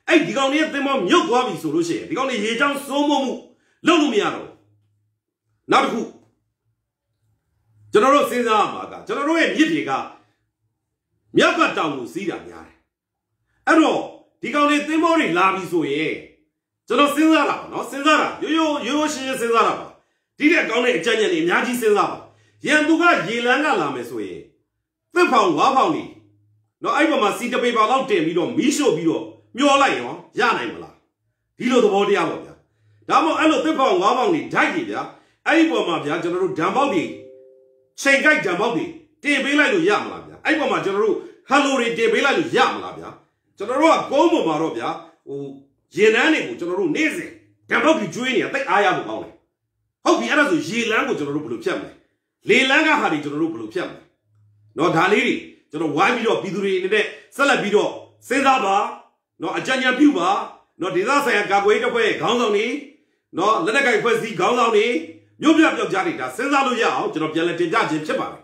အဲ့ဒီကောင်လေးသင်္ဘောမြုပ်သွားပြီဆိုလို့ရှိရင်ဒီကောင်လေးရေချောင်းစိုးမိုးမှုလုပ်လို့မရတော့ နောက်တစ်ခုကျွန်တော်တို့စဉ်းစားရမှာကကျွန်တော်တို့ရဲ့မြစ်တွေကမြတ်ဘတ်တောင်ကိုစီးတာများတယ်အဲ့တော့ဒီကောင်လေးသင်္ဘောတွေလာပြီဆိုရင်ကျွန်တော်စဉ်းစားတာပါနော်စဉ်းစားတာရိုးရိုးရိုးရိုးရှင်းရှင်းစဉ်းစားတာပါဒီတဲ့ကောင်းတဲ့အကြံဉာဏ်တွေအများကြီးစဉ်းစားပါရန်သူကရေလန်းကလာမယ်ဆိုရင်သစ်ဖောင်ဝါဖောင်နေနော်အဲ့ပေါ်မှာစီတပေပါတော့တင်ပြီးတော့မီးရှို့ပြီးတော့မျောလိုက်ရောရနိုင်မလားဒီလိုသဘောတရားပေါ့ဗျာဒါမှမဟုတ်အဲ့လိုသစ်ဖောင်ဝါဖောင်နေဓာတ်ကြီးဗျာ အဲ့ဒီပေါ်မှာဗျာကျွန်တော်တို့ဓာန်ပေါက်တွေချိန်ကြိုက်ဓာန်ပေါက်တွေတင်ပေးလိုက်လို့ရမလားဗျာအဲ့ပေါ်မှာကျွန်တော်တို့ဟယ်လိုတွေတင်ပေးလိုက်လို့ရမလားဗျာကျွန်တော်တို့ကကုန်းပေါ်မှာတော့ဗျာဟိုရင်နှန်းတွေကိုကျွန်တော်တို့နေ့စဉ်ဓာန်ပေါက်ကြီးကျွေးနေတာတိတ်အားရဖို့ကောင်းတယ်ဟုတ်ပြီအဲ့ဒါဆိုရေလန်းကိုကျွန်တော်တို့ဘယ်လိုဖြတ်မလဲလေလန်းကဟာတွေကျွန်တော်တို့ဘယ်လိုဖြတ်မလဲနော်ဒါလေးတွေကျွန်တော်ဝိုင်းပြီးတော့ပြည်သူတွေအနေနဲ့ဆက်လက်ပြီးတော့စဉ်းစားပါနော်အကြံဉာဏ်ပြုပါနော်ဒေသဆိုင်ရာကာကွယ်ရေးတပ်ဖွဲ့ခေါင်းဆောင်တွေနော်လက်နက်ကိုင်ဖွဲ့စည်းခေါင်းဆောင်တွေ မြို့ပြပျောက်ကြားတွေဒါစဉ်းစားလို့ရအောင်ကျွန်တော်ပြန်လည်တင်ပြခြင်းဖြစ်ပါတယ်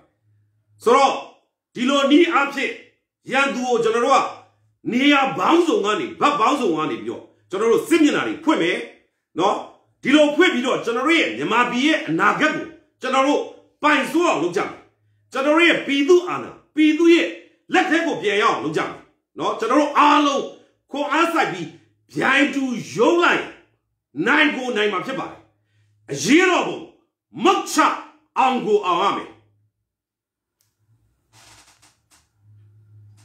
ဆိုတော့ဒီလိုနီးအဖြစ်ရန်သူကိုကျွန်တော်တို့ကနေရာဘောင်းဆောင်ကနေဗတ်ဘောင်းဆောင်ကနေပြီးတော့ကျွန်တော်တို့စစ်မျက်နှာတွေဖွင့်မယ်နော်ဒီလိုဖွင့်ပြီးတော့ကျွန်တော်တို့ရဲ့မြန်မာပြည်ရဲ့အနာဂတ်ကိုကျွန်တော်တို့ပိုင်ဆိုးအောင်လုပ်ကြမယ်ကျွန်တော်တို့ရဲ့ပြည်သူအာဏာပြည်သူရဲ့လက်ထဲကိုပြန်ရအောင်လုပ်ကြမယ်နော်ကျွန်တော်တို့အားလုံးခွန်အားဆိုင်ပြီးဗျိုင်းတူရုံးလိုက်နိုင်ကိုနိုင်မှာဖြစ်ပါတယ် အရေးတော်ပုံမတ်ချအောင်ကိုအောင်ရမယ်